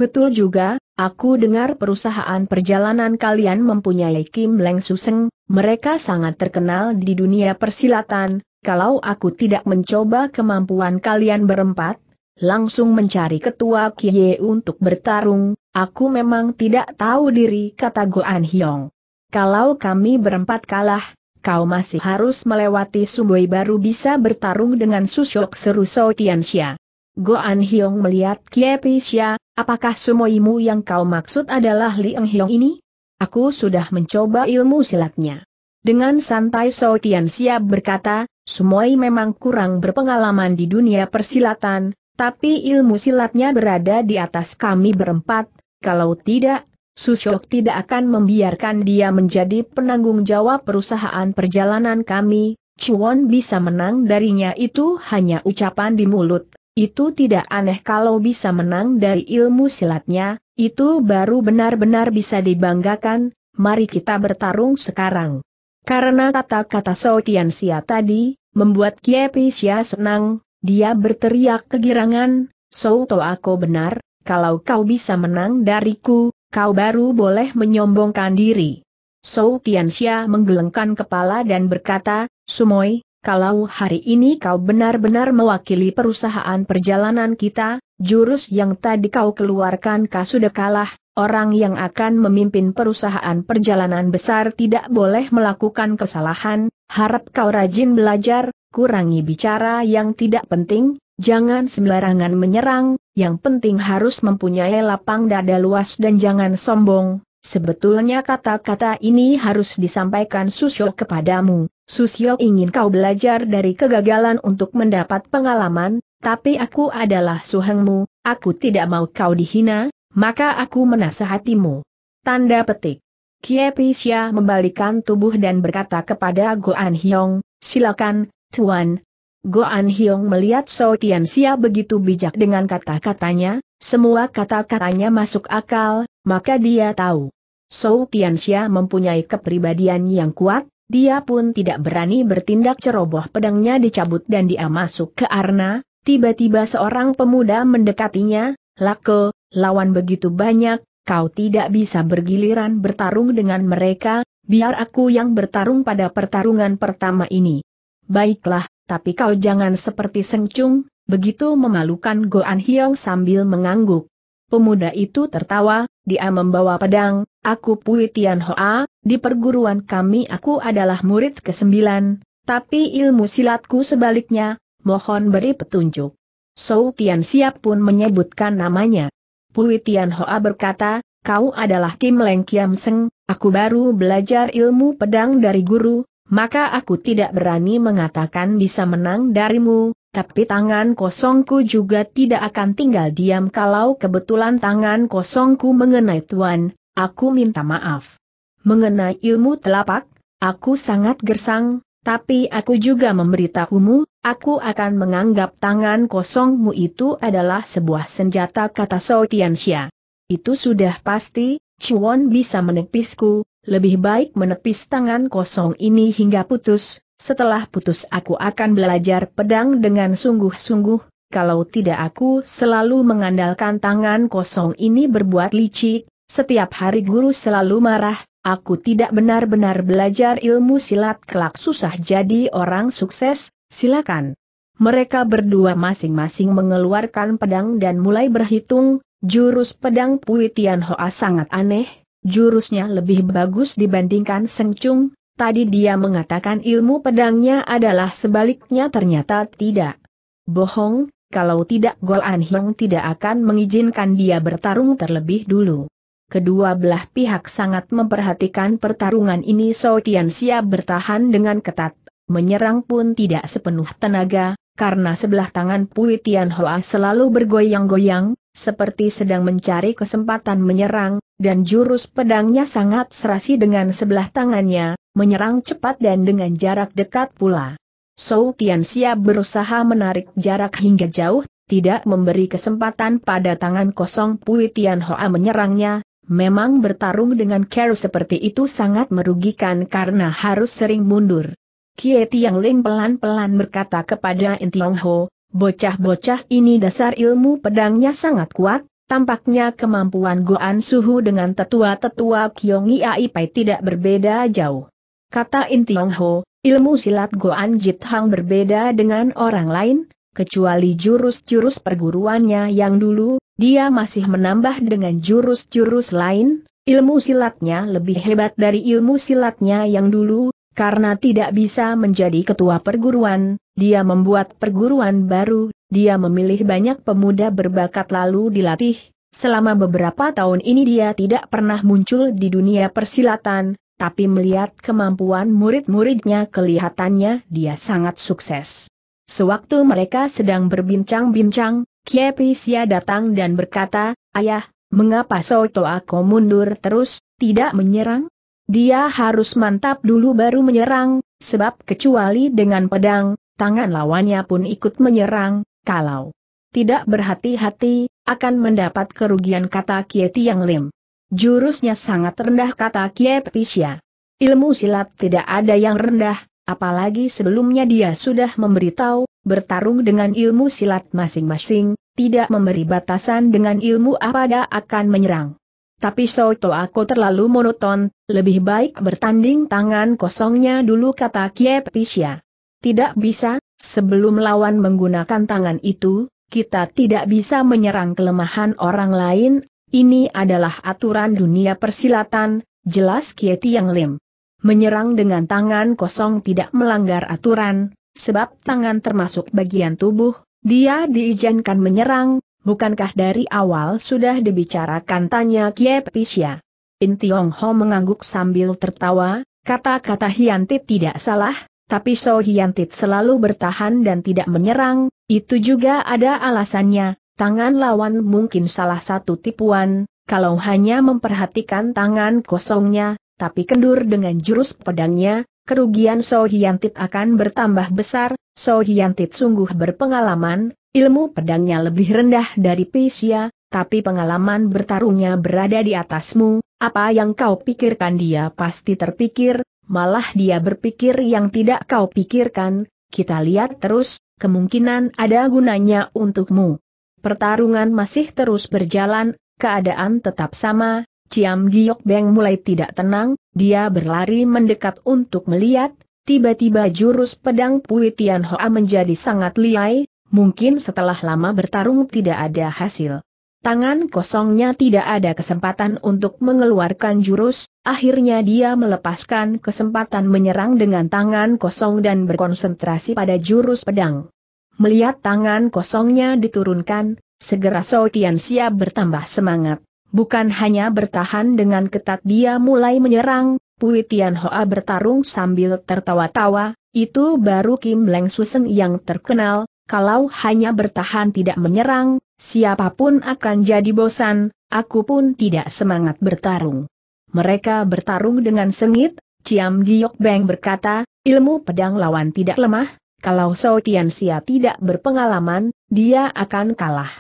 Betul juga, aku dengar perusahaan perjalanan kalian mempunyai Kim Leng Suseng, mereka sangat terkenal di dunia persilatan, kalau aku tidak mencoba kemampuan kalian berempat, langsung mencari ketua Kie untuk bertarung, aku memang tidak tahu diri kata Goan Hyong. Kalau kami berempat kalah, kau masih harus melewati Suboi baru bisa bertarung dengan Susyok seru Tianxia. Goan Hyong melihat Kie Pisya, apakah semuimu yang kau maksud adalah Li Eng Hyong ini? Aku sudah mencoba ilmu silatnya. Dengan santai So Tianxia berkata, Sumoi memang kurang berpengalaman di dunia persilatan, tapi ilmu silatnya berada di atas kami berempat, kalau tidak, Susyok tidak akan membiarkan dia menjadi penanggung jawab perusahaan perjalanan kami, Chuan bisa menang darinya itu hanya ucapan di mulut, itu tidak aneh kalau bisa menang dari ilmu silatnya, itu baru benar-benar bisa dibanggakan, mari kita bertarung sekarang. Karena kata-kata So Tianxia tadi, membuat Kie Xia senang, dia berteriak kegirangan, So To aku benar, kalau kau bisa menang dariku, kau baru boleh menyombongkan diri. So Tianxia menggelengkan kepala dan berkata, Sumoy, kalau hari ini kau benar-benar mewakili perusahaan perjalanan kita, jurus yang tadi kau keluarkan kau sudah kalah, orang yang akan memimpin perusahaan perjalanan besar tidak boleh melakukan kesalahan, harap kau rajin belajar, kurangi bicara yang tidak penting, jangan sembarangan menyerang, yang penting harus mempunyai lapang dada luas dan jangan sombong, sebetulnya kata-kata ini harus disampaikan Susyo kepadamu. Susyo ingin kau belajar dari kegagalan untuk mendapat pengalaman, tapi aku adalah suhengmu, aku tidak mau kau dihina, maka aku menasehatimu. Tanda petik. Kiepisya membalikan tubuh dan berkata kepada Goan Hyong, silakan, Tuan. Goan Hyong melihat So Tian Xia begitu bijak dengan kata-katanya, semua kata-katanya masuk akal, maka dia tahu. So Tian Xia mempunyai kepribadian yang kuat, dia pun tidak berani bertindak ceroboh pedangnya dicabut dan dia masuk ke arna, tiba-tiba seorang pemuda mendekatinya, Lako, lawan begitu banyak, kau tidak bisa bergiliran bertarung dengan mereka, biar aku yang bertarung pada pertarungan pertama ini. Baiklah, tapi kau jangan seperti Seng Chung, begitu memalukan Goan Hyong sambil mengangguk. Pemuda itu tertawa, dia membawa pedang, aku Pui Tian Hoa, di perguruan kami aku adalah murid kesembilan, tapi ilmu silatku sebaliknya, mohon beri petunjuk. So Tian Siap pun menyebutkan namanya. Pui Tian Hoa berkata, kau adalah Kim Leng Kiam Seng, aku baru belajar ilmu pedang dari guru, maka aku tidak berani mengatakan bisa menang darimu, tapi tangan kosongku juga tidak akan tinggal diam kalau kebetulan tangan kosongku mengenai Tuan, aku minta maaf. Mengenai ilmu telapak, aku sangat gersang, tapi aku juga memberitahumu, aku akan menganggap tangan kosongmu itu adalah sebuah senjata kata So Tianxia. Itu sudah pasti, Chuan bisa menepisku, lebih baik menepis tangan kosong ini hingga putus, setelah putus aku akan belajar pedang dengan sungguh-sungguh, kalau tidak aku selalu mengandalkan tangan kosong ini berbuat licik, setiap hari guru selalu marah, aku tidak benar-benar belajar ilmu silat kelak susah jadi orang sukses, silakan. Mereka berdua masing-masing mengeluarkan pedang dan mulai berhitung, jurus pedang Puitian Hoa sangat aneh, jurusnya lebih bagus dibandingkan Seng Chung, Tadi dia mengatakan ilmu pedangnya adalah sebaliknya ternyata tidak. Bohong, kalau tidak Golan Hyong tidak akan mengizinkan dia bertarung terlebih dulu. Kedua belah pihak sangat memperhatikan pertarungan ini So Tian siap bertahan dengan ketat, menyerang pun tidak sepenuh tenaga, karena sebelah tangan Pui Tian Hoa selalu bergoyang-goyang, seperti sedang mencari kesempatan menyerang, dan jurus pedangnya sangat serasi dengan sebelah tangannya, menyerang cepat dan dengan jarak dekat pula. So Tianxia berusaha menarik jarak hingga jauh, tidak memberi kesempatan pada tangan kosong Pui Tian Hoa menyerangnya, memang bertarung dengan care seperti itu sangat merugikan karena harus sering mundur. Kie Tiang Ling pelan-pelan berkata kepada Intiong Ho, bocah-bocah ini dasar ilmu pedangnya sangat kuat, tampaknya kemampuan Goan Suhu dengan tetua-tetua Kiong Iai Pai tidak berbeda jauh. Kata In Tiong Ho, ilmu silat Goan Jit Hang berbeda dengan orang lain, kecuali jurus-jurus perguruannya yang dulu, dia masih menambah dengan jurus-jurus lain, ilmu silatnya lebih hebat dari ilmu silatnya yang dulu, karena tidak bisa menjadi ketua perguruan, dia membuat perguruan baru, dia memilih banyak pemuda berbakat lalu dilatih, selama beberapa tahun ini dia tidak pernah muncul di dunia persilatan, tapi melihat kemampuan murid-muridnya kelihatannya dia sangat sukses. Sewaktu mereka sedang berbincang-bincang, Kiepisia datang dan berkata, Ayah, mengapa Soto aku mundur terus, tidak menyerang? Dia harus mantap dulu baru menyerang, sebab kecuali dengan pedang, tangan lawannya pun ikut menyerang, kalau tidak berhati-hati, akan mendapat kerugian kata Kieti Yang Lim. Jurusnya sangat rendah kata Pisya. Ilmu silat tidak ada yang rendah, apalagi sebelumnya dia sudah memberitahu, bertarung dengan ilmu silat masing-masing, tidak memberi batasan dengan ilmu apa dia akan menyerang. Tapi Soto aku terlalu monoton, lebih baik bertanding tangan kosongnya dulu kata Pisya. Tidak bisa, sebelum lawan menggunakan tangan itu, kita tidak bisa menyerang kelemahan orang lain, ini adalah aturan dunia persilatan, jelas Kieti Yang Lim. Menyerang dengan tangan kosong tidak melanggar aturan, sebab tangan termasuk bagian tubuh, dia diizinkan menyerang, bukankah dari awal sudah dibicarakan tanya Kie Pisya. In Tiong Ho mengangguk sambil tertawa, kata-kata Hiantit tidak salah, tapi So Hiantit selalu bertahan dan tidak menyerang, itu juga ada alasannya, tangan lawan mungkin salah satu tipuan, kalau hanya memperhatikan tangan kosongnya, tapi kendur dengan jurus pedangnya, kerugian So Hiantit akan bertambah besar, So Hiantit sungguh berpengalaman, ilmu pedangnya lebih rendah dari Pisya, tapi pengalaman bertarungnya berada di atasmu, apa yang kau pikirkan? Dia pasti terpikir, malah dia berpikir yang tidak kau pikirkan, kita lihat terus, kemungkinan ada gunanya untukmu. Pertarungan masih terus berjalan, keadaan tetap sama, Ciam Giok Beng mulai tidak tenang, dia berlari mendekat untuk melihat, tiba-tiba jurus pedang Puitian Hoa menjadi sangat liai, mungkin setelah lama bertarung tidak ada hasil. Tangan kosongnya tidak ada kesempatan untuk mengeluarkan jurus, akhirnya dia melepaskan kesempatan menyerang dengan tangan kosong dan berkonsentrasi pada jurus pedang. Melihat tangan kosongnya diturunkan, segera Sotian siap bertambah semangat. Bukan hanya bertahan dengan ketat dia mulai menyerang, Puitian Hoa bertarung sambil tertawa-tawa, itu baru Kim Leng Suseng yang terkenal, kalau hanya bertahan tidak menyerang, Siapa pun akan jadi bosan, aku pun tidak semangat bertarung. Mereka bertarung dengan sengit, Ciam Giok Beng berkata, ilmu pedang lawan tidak lemah, kalau So Tian Xia tidak berpengalaman, dia akan kalah.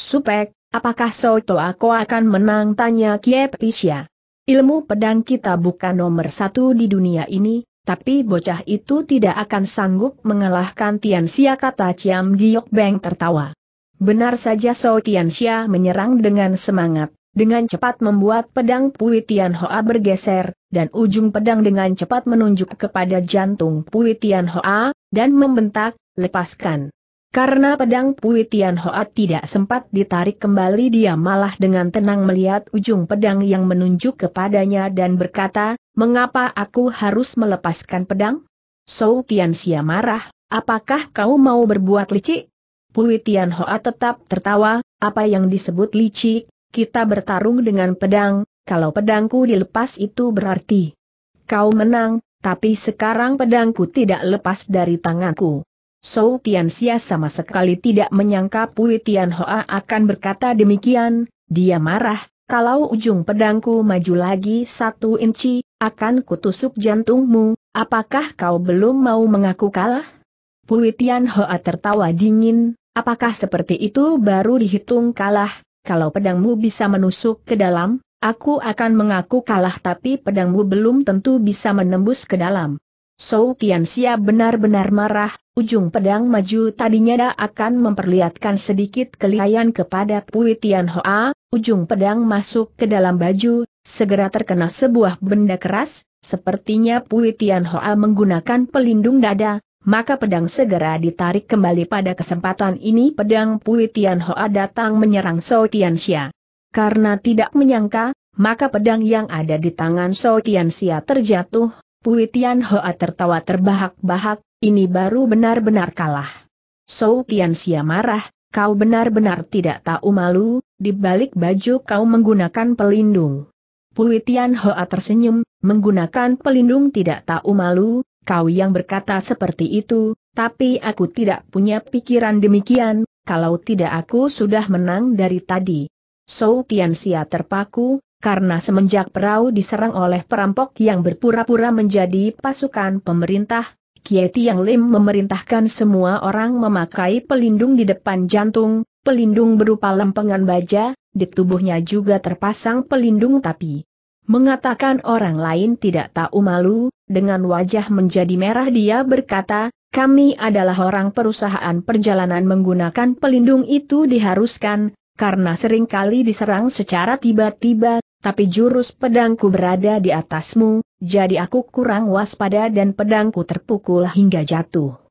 Supek, apakah So aku akan menang tanya Kie Pisya. Ilmu pedang kita bukan nomor satu di dunia ini, tapi bocah itu tidak akan sanggup mengalahkan Tian Xia kata Ciam Giok Beng tertawa. Benar saja So Tianxia menyerang dengan semangat, dengan cepat membuat pedang Pui Tian Hoa bergeser, dan ujung pedang dengan cepat menunjuk kepada jantung Pui Tian Hoa, dan membentak, lepaskan. Karena pedang Pui Tian Hoa tidak sempat ditarik kembali dia malah dengan tenang melihat ujung pedang yang menunjuk kepadanya dan berkata, mengapa aku harus melepaskan pedang? So Tianxia marah, apakah kau mau berbuat licik? Tian Hoa tetap tertawa, apa yang disebut licik, kita bertarung dengan pedang, kalau pedangku dilepas itu berarti kau menang, tapi sekarang pedangku tidak lepas dari tanganku. So Tianxia sama sekali tidak menyangka Tian Hoa akan berkata demikian, dia marah, kalau ujung pedangku maju lagi satu inci, akan kutusuk jantungmu, apakah kau belum mau mengaku kalah? Tian Hoa tertawa dingin, Apakah seperti itu baru dihitung kalah, kalau pedangmu bisa menusuk ke dalam, aku akan mengaku kalah tapi pedangmu belum tentu bisa menembus ke dalam. So Tianxia benar-benar marah, ujung pedang maju tadinya akan memperlihatkan sedikit kelihayan kepada Pui Tian Hoa, ujung pedang masuk ke dalam baju, segera terkena sebuah benda keras, sepertinya Pui Tian Hoa menggunakan pelindung dada, maka pedang segera ditarik kembali pada kesempatan ini pedang Pui Tian Hoa datang menyerang So Tian Xia. Karena tidak menyangka, maka pedang yang ada di tangan So Tian Xia terjatuh, Pui Tian Hoa tertawa terbahak-bahak, ini baru benar-benar kalah. So Tian Xia marah, kau benar-benar tidak tahu malu, di balik baju kau menggunakan pelindung. Pui Tian Hoa tersenyum, menggunakan pelindung tidak tahu malu, kau yang berkata seperti itu, tapi aku tidak punya pikiran demikian, kalau tidak aku sudah menang dari tadi. So Tianxia terpaku, karena semenjak perahu diserang oleh perampok yang berpura-pura menjadi pasukan pemerintah, Kie Tiang Lim memerintahkan semua orang memakai pelindung di depan jantung, pelindung berupa lempengan baja, di tubuhnya juga terpasang pelindung tapi mengatakan orang lain tidak tahu malu, dengan wajah menjadi merah dia berkata, kami adalah orang perusahaan perjalanan menggunakan pelindung itu diharuskan, karena sering kali diserang secara tiba-tiba, tapi jurus pedangku berada di atasmu, jadi aku kurang waspada dan pedangku terpukul hingga jatuh.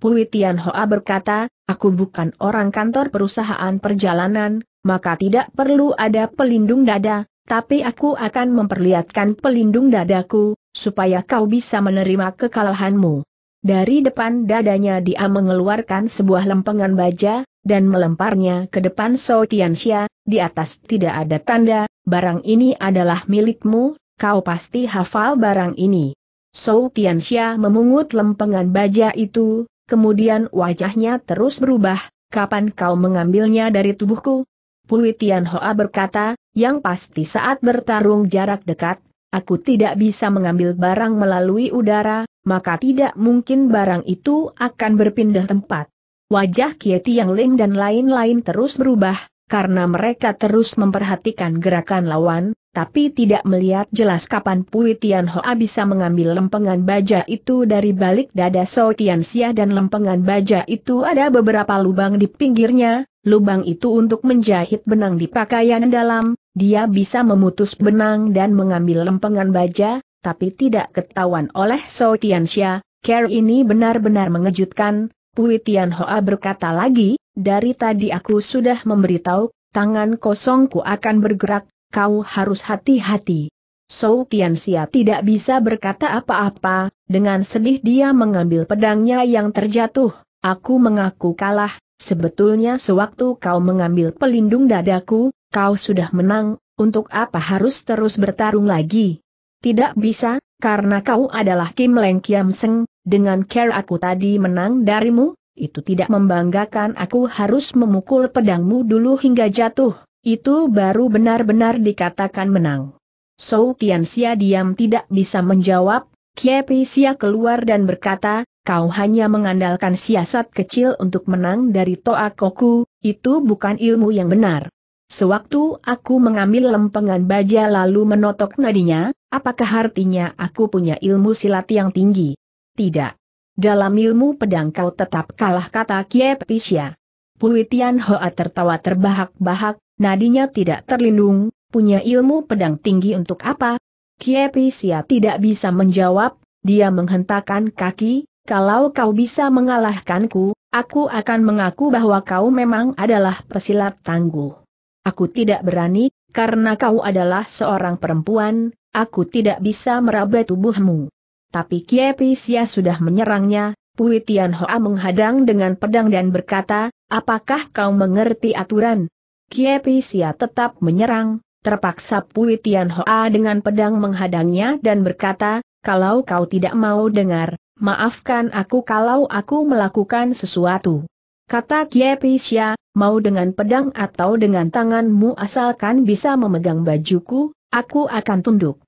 Puitian Hoa berkata, aku bukan orang kantor perusahaan perjalanan, maka tidak perlu ada pelindung dada, tapi aku akan memperlihatkan pelindung dadaku, supaya kau bisa menerima kekalahanmu. Dari depan dadanya dia mengeluarkan sebuah lempengan baja, dan melemparnya ke depan So Tianxia, di atas tidak ada tanda, barang ini adalah milikmu, kau pasti hafal barang ini. Sou Tianxia memungut lempengan baja itu, kemudian wajahnya terus berubah, kapan kau mengambilnya dari tubuhku? Pui Tian Hoa berkata, yang pasti saat bertarung jarak dekat, aku tidak bisa mengambil barang melalui udara, maka tidak mungkin barang itu akan berpindah tempat. Wajah Kie Tiang Ling dan lain-lain terus berubah, karena mereka terus memperhatikan gerakan lawan, tapi tidak melihat jelas kapan Pui Tian Hoa bisa mengambil lempengan baja itu dari balik dada So Tian Xia dan lempengan baja itu ada beberapa lubang di pinggirnya, lubang itu untuk menjahit benang di pakaian dalam, dia bisa memutus benang dan mengambil lempengan baja, tapi tidak ketahuan oleh So Tian Xia, care ini benar-benar mengejutkan, Pui Tian Hoa berkata lagi, dari tadi aku sudah memberitahu, tangan kosongku akan bergerak, kau harus hati-hati. So Tianxia tidak bisa berkata apa-apa, dengan sedih dia mengambil pedangnya yang terjatuh, aku mengaku kalah, sebetulnya sewaktu kau mengambil pelindung dadaku, kau sudah menang, untuk apa harus terus bertarung lagi? Tidak bisa, karena kau adalah Kim Leng Kiam Seng, dengan care aku tadi menang darimu, itu tidak membanggakan aku harus memukul pedangmu dulu hingga jatuh, itu baru benar-benar dikatakan menang. So Tianxia diam tidak bisa menjawab, Kiepi Sia keluar dan berkata, kau hanya mengandalkan siasat kecil untuk menang dari Toa Koku, itu bukan ilmu yang benar. Sewaktu aku mengambil lempengan baja lalu menotok nadinya, apakah artinya aku punya ilmu silat yang tinggi? Tidak. Dalam ilmu pedang kau tetap kalah kata Kiepi Sia. Puitian Hoa tertawa terbahak-bahak, nadinya tidak terlindung, punya ilmu pedang tinggi untuk apa? Kiepi Sia tidak bisa menjawab, dia menghentakkan kaki, kalau kau bisa mengalahkanku, aku akan mengaku bahwa kau memang adalah pesilat tangguh. Aku tidak berani, karena kau adalah seorang perempuan, aku tidak bisa meraba tubuhmu. Tapi Kiepi Sia sudah menyerangnya, Pui Tian Hoa menghadang dengan pedang dan berkata, apakah kau mengerti aturan? Kiepi Sia tetap menyerang, terpaksa Pui Tian Hoa dengan pedang menghadangnya dan berkata, kalau kau tidak mau dengar, maafkan aku kalau aku melakukan sesuatu. Kata Kiepi Sia, mau dengan pedang atau dengan tanganmu asalkan bisa memegang bajuku, aku akan tunduk.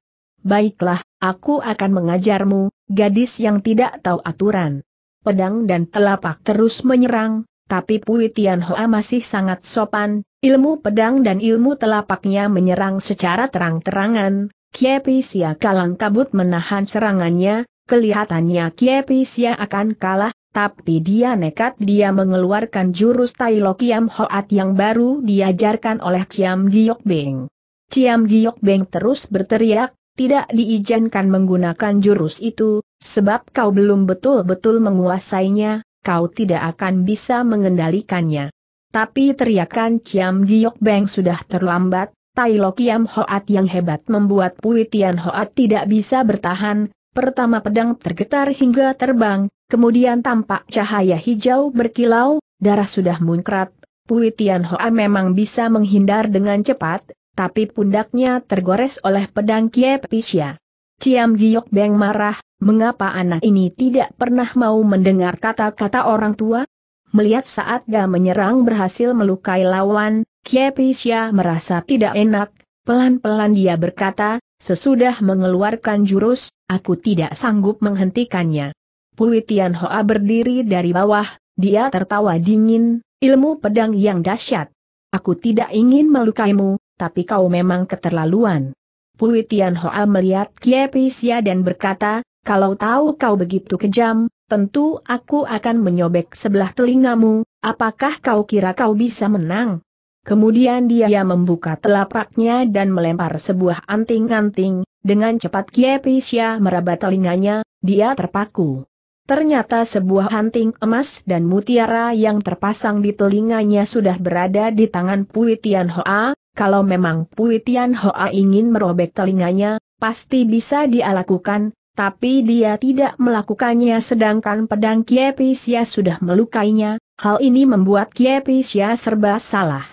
Baiklah, aku akan mengajarmu, gadis yang tidak tahu aturan. Pedang dan telapak terus menyerang, tapi Pui Tian Hoa masih sangat sopan, Ilmu pedang dan ilmu telapaknya menyerang secara terang-terangan, Kiepi Sia kalang kabut menahan serangannya, kelihatannya Kiepi Sia akan kalah, tapi dia nekat dia mengeluarkan jurus Tai Lo Kiam Hoat yang baru diajarkan oleh Kiam Giok Beng. Kiam Giok Beng terus berteriak, tidak diizinkan menggunakan jurus itu, sebab kau belum betul-betul menguasainya, kau tidak akan bisa mengendalikannya. Tapi teriakan Chiam Giok Beng sudah terlambat, Tai Lo Kiam Hoat yang hebat membuat Pui Tian Hoat tidak bisa bertahan, pertama pedang tergetar hingga terbang, kemudian tampak cahaya hijau berkilau, darah sudah muncrat, Pui Tian Hoa memang bisa menghindar dengan cepat, tapi pundaknya tergores oleh pedang Kiep Pisya. Ciam Giok Beng marah, mengapa anak ini tidak pernah mau mendengar kata-kata orang tua? Melihat saat Ga menyerang berhasil melukai lawan, Kiepisya merasa tidak enak, pelan-pelan dia berkata, sesudah mengeluarkan jurus, aku tidak sanggup menghentikannya. Puitian Hoa berdiri dari bawah, dia tertawa dingin, ilmu pedang yang dahsyat. Aku tidak ingin melukaimu, tapi kau memang keterlaluan. Puitian Hoa melihat Kiepisya dan berkata, kalau tahu kau begitu kejam, tentu aku akan menyobek sebelah telingamu, apakah kau kira kau bisa menang? Kemudian dia membuka telapaknya dan melempar sebuah anting-anting, dengan cepat Kiepisya meraba telinganya, dia terpaku. Ternyata sebuah anting emas dan mutiara yang terpasang di telinganya sudah berada di tangan Puitian Hoa, kalau memang Puitian Hoa ingin merobek telinganya, pasti bisa dia lakukan, tapi dia tidak melakukannya sedangkan pedang Kiepisia sudah melukainya, hal ini membuat Kiepisia serba salah.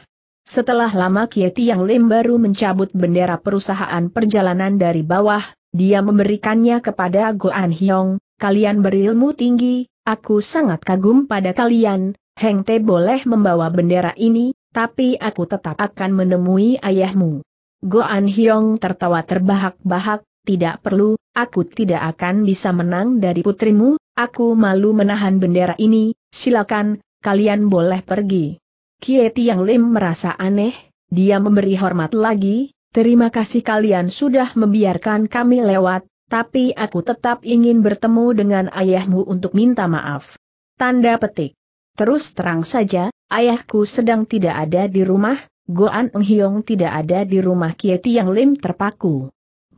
Setelah lama Kieti yang Lim baru mencabut bendera perusahaan perjalanan dari bawah, dia memberikannya kepada Goan Hyong, kalian berilmu tinggi, aku sangat kagum pada kalian, Heng Te boleh membawa bendera ini, tapi aku tetap akan menemui ayahmu. Goan Hyong tertawa terbahak-bahak, tidak perlu, aku tidak akan bisa menang dari putrimu, aku malu menahan bendera ini, silakan, kalian boleh pergi. Kie Tiang Lim merasa aneh, dia memberi hormat lagi, terima kasih kalian sudah membiarkan kami lewat, tapi aku tetap ingin bertemu dengan ayahmu untuk minta maaf. Tanda petik. Terus terang saja, ayahku sedang tidak ada di rumah, Goan Eng Hiong tidak ada di rumah Kie Tiang Lim terpaku.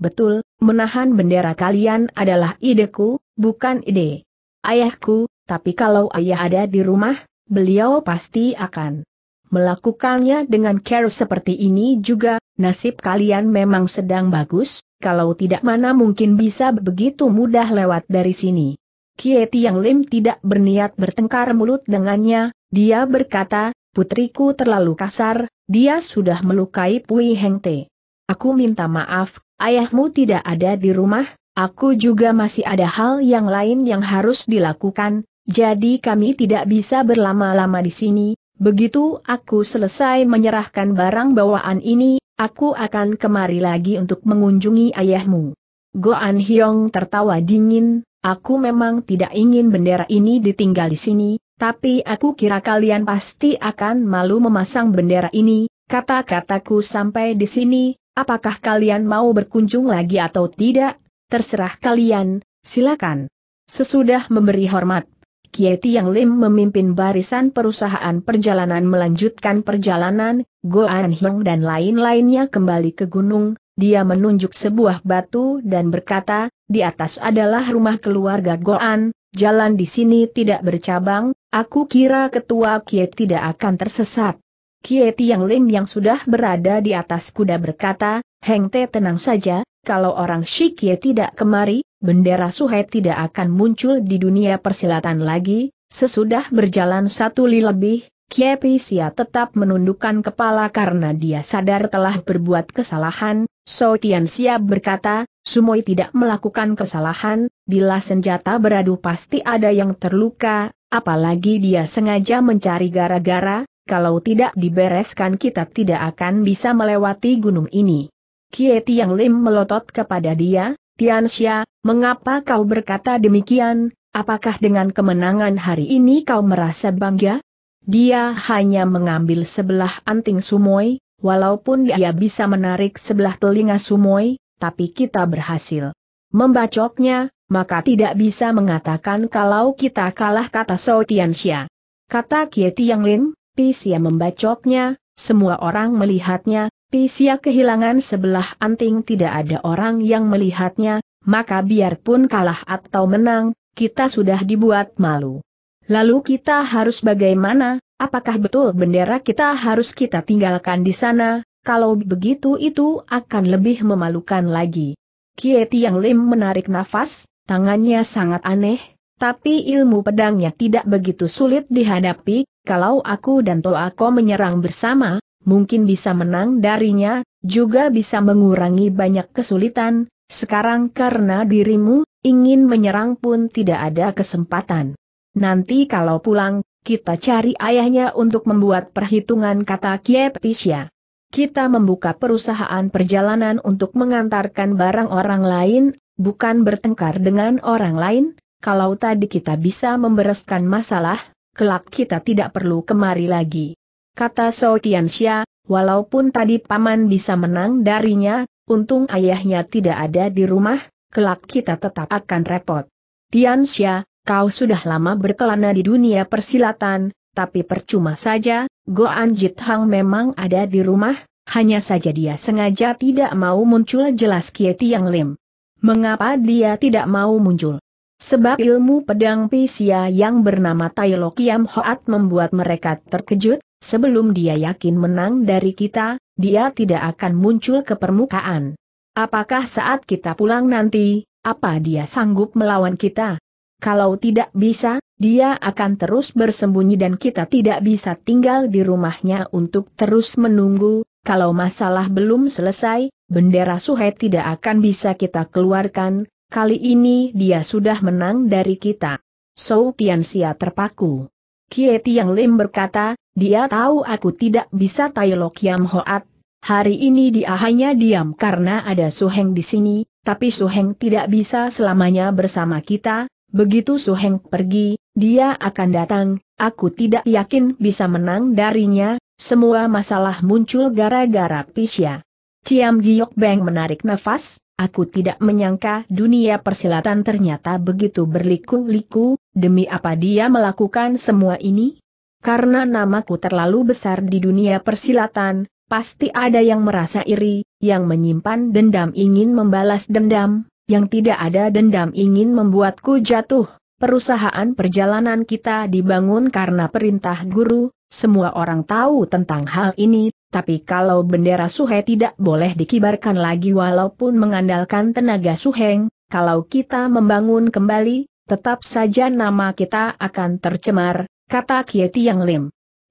Betul, menahan bendera kalian adalah ideku, bukan ide ayahku, tapi kalau ayah ada di rumah, beliau pasti akan melakukannya dengan care seperti ini juga, nasib kalian memang sedang bagus, kalau tidak mana mungkin bisa begitu mudah lewat dari sini. Kie Tiang Lim tidak berniat bertengkar mulut dengannya, dia berkata, putriku terlalu kasar, dia sudah melukai Pui Heng Te. Aku minta maaf, ayahmu tidak ada di rumah, aku juga masih ada hal yang lain yang harus dilakukan, jadi kami tidak bisa berlama-lama di sini, Begitu aku selesai menyerahkan barang bawaan ini, aku akan kemari lagi untuk mengunjungi ayahmu. Goan Hyong tertawa dingin, aku memang tidak ingin bendera ini ditinggal di sini, tapi aku kira kalian pasti akan malu memasang bendera ini, kata-kataku sampai di sini, apakah kalian mau berkunjung lagi atau tidak, terserah kalian, silakan. Sesudah memberi hormat Kieti yang Lim memimpin barisan perusahaan perjalanan melanjutkan perjalanan, Goan Hyong dan lain-lainnya kembali ke gunung, dia menunjuk sebuah batu dan berkata, di atas adalah rumah keluarga Goan, jalan di sini tidak bercabang, aku kira ketua Kiet tidak akan tersesat. Kieti yang Lim yang sudah berada di atas kuda berkata, Heng Te tenang saja, kalau orang Shikie tidak kemari, bendera Suhe tidak akan muncul di dunia persilatan lagi, sesudah berjalan satu li lebih, Kiepi Sia tetap menundukkan kepala karena dia sadar telah berbuat kesalahan, So Tian Sia berkata, Sumoi tidak melakukan kesalahan, bila senjata beradu pasti ada yang terluka, apalagi dia sengaja mencari gara-gara, kalau tidak dibereskan kita tidak akan bisa melewati gunung ini. Kie Tiang Lim melotot kepada dia, Tian Xia, mengapa kau berkata demikian, apakah dengan kemenangan hari ini kau merasa bangga? Dia hanya mengambil sebelah anting sumoy, walaupun dia bisa menarik sebelah telinga sumoy, tapi kita berhasil membacoknya, maka tidak bisa mengatakan kalau kita kalah kata So Xia. Kata Kie Tiang Lim, Pisia membacoknya, semua orang melihatnya, Pisia kehilangan sebelah anting tidak ada orang yang melihatnya, maka biarpun kalah atau menang, kita sudah dibuat malu. Lalu kita harus bagaimana, apakah betul bendera kita harus kita tinggalkan di sana, kalau begitu itu akan lebih memalukan lagi. Kieti yang Lim menarik nafas, tangannya sangat aneh, tapi ilmu pedangnya tidak begitu sulit dihadapi, kalau aku dan Toako menyerang bersama, mungkin bisa menang darinya, juga bisa mengurangi banyak kesulitan, sekarang karena dirimu, ingin menyerang pun tidak ada kesempatan. Nanti kalau pulang, kita cari ayahnya untuk membuat perhitungan kata Kiepisya. Kita membuka perusahaan perjalanan untuk mengantarkan barang orang lain, bukan bertengkar dengan orang lain, kalau tadi kita bisa membereskan masalah, kelak kita tidak perlu kemari lagi. Kata So Tianxia, walaupun tadi paman bisa menang darinya, untung ayahnya tidak ada di rumah, kelak kita tetap akan repot. Tianxia, kau sudah lama berkelana di dunia persilatan, tapi percuma saja, Goan Jit Hang memang ada di rumah, hanya saja dia sengaja tidak mau muncul jelas Kie Tiang Lim. Mengapa dia tidak mau muncul? Sebab ilmu pedang Pisia yang bernama Tai Lo Kiam Hoat membuat mereka terkejut, Sebelum dia yakin menang dari kita, dia tidak akan muncul ke permukaan. Apakah saat kita pulang nanti, apa dia sanggup melawan kita? Kalau tidak bisa, dia akan terus bersembunyi dan kita tidak bisa tinggal di rumahnya untuk terus menunggu, kalau masalah belum selesai, bendera Suhe tidak akan bisa kita keluarkan, kali ini dia sudah menang dari kita. So Tianxia terpaku. Kie Tiang Lim berkata, dia tahu aku tidak bisa Tai Kiam Hoat, Hari ini dia hanya diam karena ada Suheng di sini, tapi Suheng tidak bisa selamanya bersama kita, begitu Suheng pergi, dia akan datang, aku tidak yakin bisa menang darinya, semua masalah muncul gara-gara Pisya. Ciam Giok Beng menarik nafas, aku tidak menyangka dunia persilatan ternyata begitu berliku-liku, demi apa dia melakukan semua ini? Karena namaku terlalu besar di dunia persilatan, Pasti ada yang merasa iri, yang menyimpan dendam ingin membalas dendam, yang tidak ada dendam ingin membuatku jatuh. Perusahaan perjalanan kita dibangun karena perintah guru, semua orang tahu tentang hal ini, tapi kalau bendera Suhe tidak boleh dikibarkan lagi walaupun mengandalkan tenaga Suheng, kalau kita membangun kembali, tetap saja nama kita akan tercemar, kata Kieti Yang Lim.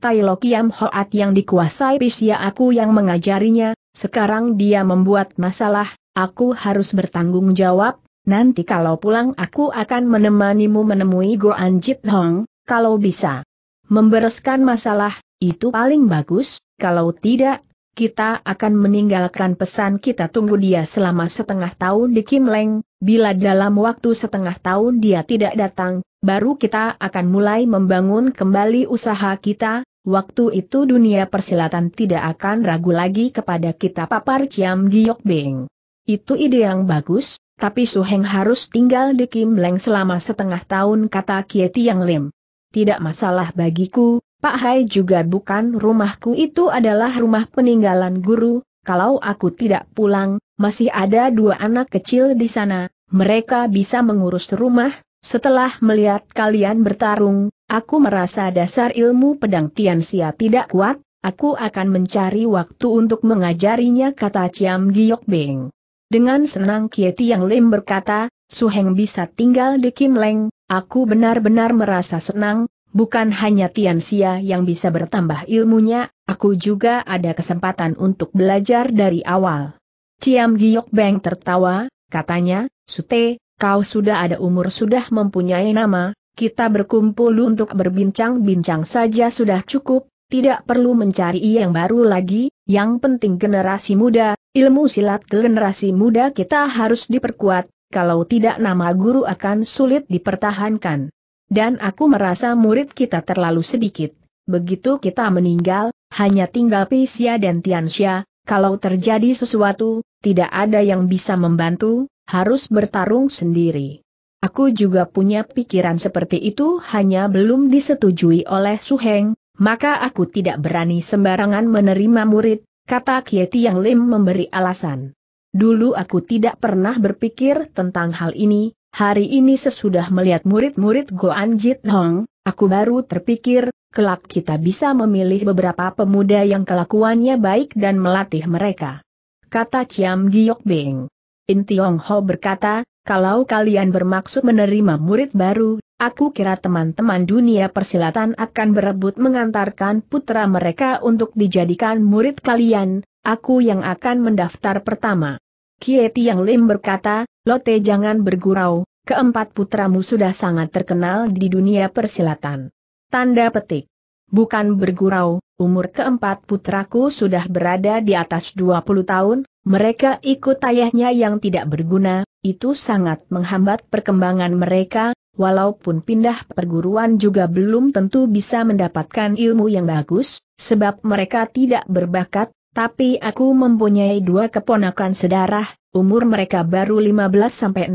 Tai Lo Kiam Hoat yang dikuasai Pisya aku yang mengajarinya, sekarang dia membuat masalah, aku harus bertanggung jawab, nanti kalau pulang aku akan menemanimu menemui Goan Jit Hong, kalau bisa. Membereskan masalah, itu paling bagus, kalau tidak, kita akan meninggalkan pesan kita tunggu dia selama setengah tahun di Kim Leng, bila dalam waktu setengah tahun dia tidak datang, baru kita akan mulai membangun kembali usaha kita, Waktu itu dunia persilatan tidak akan ragu lagi kepada kita papar Ciam Giok Beng. Itu ide yang bagus, tapi Suheng harus tinggal di Kim Leng selama setengah tahun kata Kieti Yang Lim. Tidak masalah bagiku, Pak Hai juga bukan rumahku itu adalah rumah peninggalan guru, kalau aku tidak pulang, masih ada dua anak kecil di sana, mereka bisa mengurus rumah, setelah melihat kalian bertarung, Aku merasa dasar ilmu pedang Tianxia tidak kuat, aku akan mencari waktu untuk mengajarinya kata Chiam Giok Beng. Dengan senang Kieti Yang Lim berkata, Suheng bisa tinggal di Kim Leng, aku benar-benar merasa senang, bukan hanya Tianxia yang bisa bertambah ilmunya, aku juga ada kesempatan untuk belajar dari awal. Chiam Giok Beng tertawa, katanya, Sute, kau sudah ada umur sudah mempunyai nama, kita berkumpul untuk berbincang-bincang saja sudah cukup, tidak perlu mencari yang baru lagi, yang penting generasi muda, ilmu silat ke generasi muda kita harus diperkuat, kalau tidak nama guru akan sulit dipertahankan. Dan aku merasa murid kita terlalu sedikit. Begitu kita meninggal, hanya tinggal Pisya dan Tianxia, kalau terjadi sesuatu, tidak ada yang bisa membantu, harus bertarung sendiri. Aku juga punya pikiran seperti itu hanya belum disetujui oleh Suheng, maka aku tidak berani sembarangan menerima murid, kata Kieti yang Lim memberi alasan. Dulu aku tidak pernah berpikir tentang hal ini, hari ini sesudah melihat murid-murid Goan Jit Hong, aku baru terpikir, kelak kita bisa memilih beberapa pemuda yang kelakuannya baik dan melatih mereka. Kata Chiam Giok Beng. In Tiong Ho berkata, kalau kalian bermaksud menerima murid baru, aku kira teman-teman dunia persilatan akan berebut mengantarkan putra mereka untuk dijadikan murid kalian, aku yang akan mendaftar pertama. Kieti yang Lim berkata, Lote jangan bergurau, keempat putramu sudah sangat terkenal di dunia persilatan. Tanda petik. Bukan bergurau, umur keempat putraku sudah berada di atas 20 tahun, mereka ikut ayahnya yang tidak berguna, itu sangat menghambat perkembangan mereka, walaupun pindah perguruan juga belum tentu bisa mendapatkan ilmu yang bagus, sebab mereka tidak berbakat, tapi aku mempunyai dua keponakan sedarah, umur mereka baru 15-16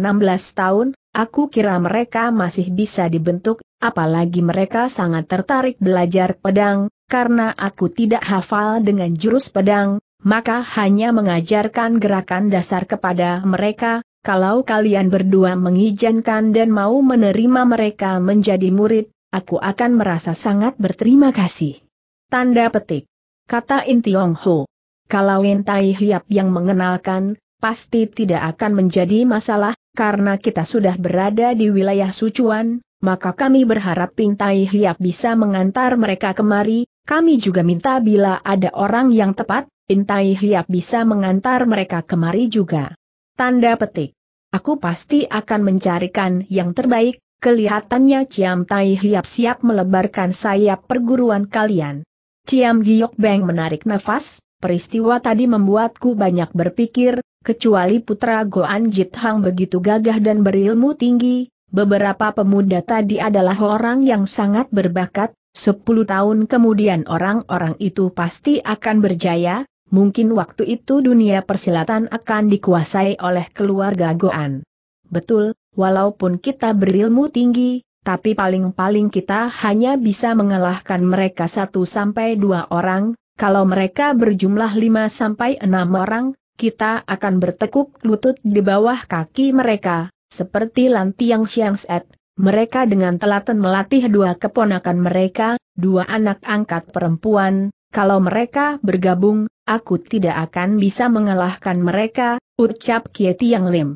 tahun, aku kira mereka masih bisa dibentuk, apalagi mereka sangat tertarik belajar pedang, karena aku tidak hafal dengan jurus pedang, maka hanya mengajarkan gerakan dasar kepada mereka, kalau kalian berdua mengizinkan dan mau menerima mereka menjadi murid, aku akan merasa sangat berterima kasih. Tanda petik. Kata In Tiong Ho. Kalau In Tai Hiap yang mengenalkan, pasti tidak akan menjadi masalah, karena kita sudah berada di wilayah Sucuan, maka kami berharap Pintai Hiap bisa mengantar mereka kemari, kami juga minta bila ada orang yang tepat, Pintai Hiap bisa mengantar mereka kemari juga. Tanda petik. Aku pasti akan mencarikan yang terbaik, kelihatannya Ciam Tai Hiap siap melebarkan sayap perguruan kalian. Ciam Giok Beng menarik nafas, peristiwa tadi membuatku banyak berpikir, kecuali putra Goan Jit Hang begitu gagah dan berilmu tinggi, beberapa pemuda tadi adalah orang yang sangat berbakat, sepuluh tahun kemudian orang-orang itu pasti akan berjaya, mungkin waktu itu dunia persilatan akan dikuasai oleh keluarga Goan. Betul, walaupun kita berilmu tinggi, tapi paling-paling kita hanya bisa mengalahkan mereka satu sampai dua orang, kalau mereka berjumlah lima sampai enam orang, kita akan bertekuk lutut di bawah kaki mereka, seperti Lantiang Siangset. Mereka dengan telaten melatih dua keponakan mereka, dua anak angkat perempuan, kalau mereka bergabung, aku tidak akan bisa mengalahkan mereka, ucap Kieti Yang Lim.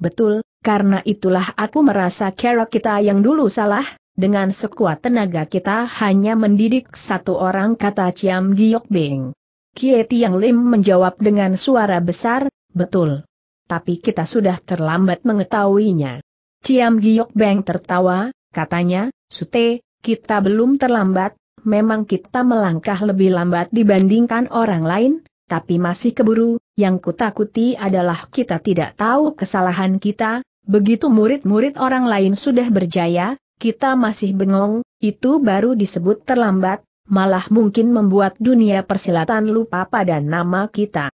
Betul, karena itulah aku merasa cara kita yang dulu salah, dengan sekuat tenaga kita hanya mendidik satu orang kata Chiam Giok Beng. Kie Tiang Lim menjawab dengan suara besar, betul. Tapi kita sudah terlambat mengetahuinya. Ciam Giok Beng tertawa, katanya, Sute, kita belum terlambat, memang kita melangkah lebih lambat dibandingkan orang lain, tapi masih keburu, yang kutakuti adalah kita tidak tahu kesalahan kita, begitu murid-murid orang lain sudah berjaya, kita masih bengong, itu baru disebut terlambat, malah mungkin membuat dunia persilatan lupa pada nama kita.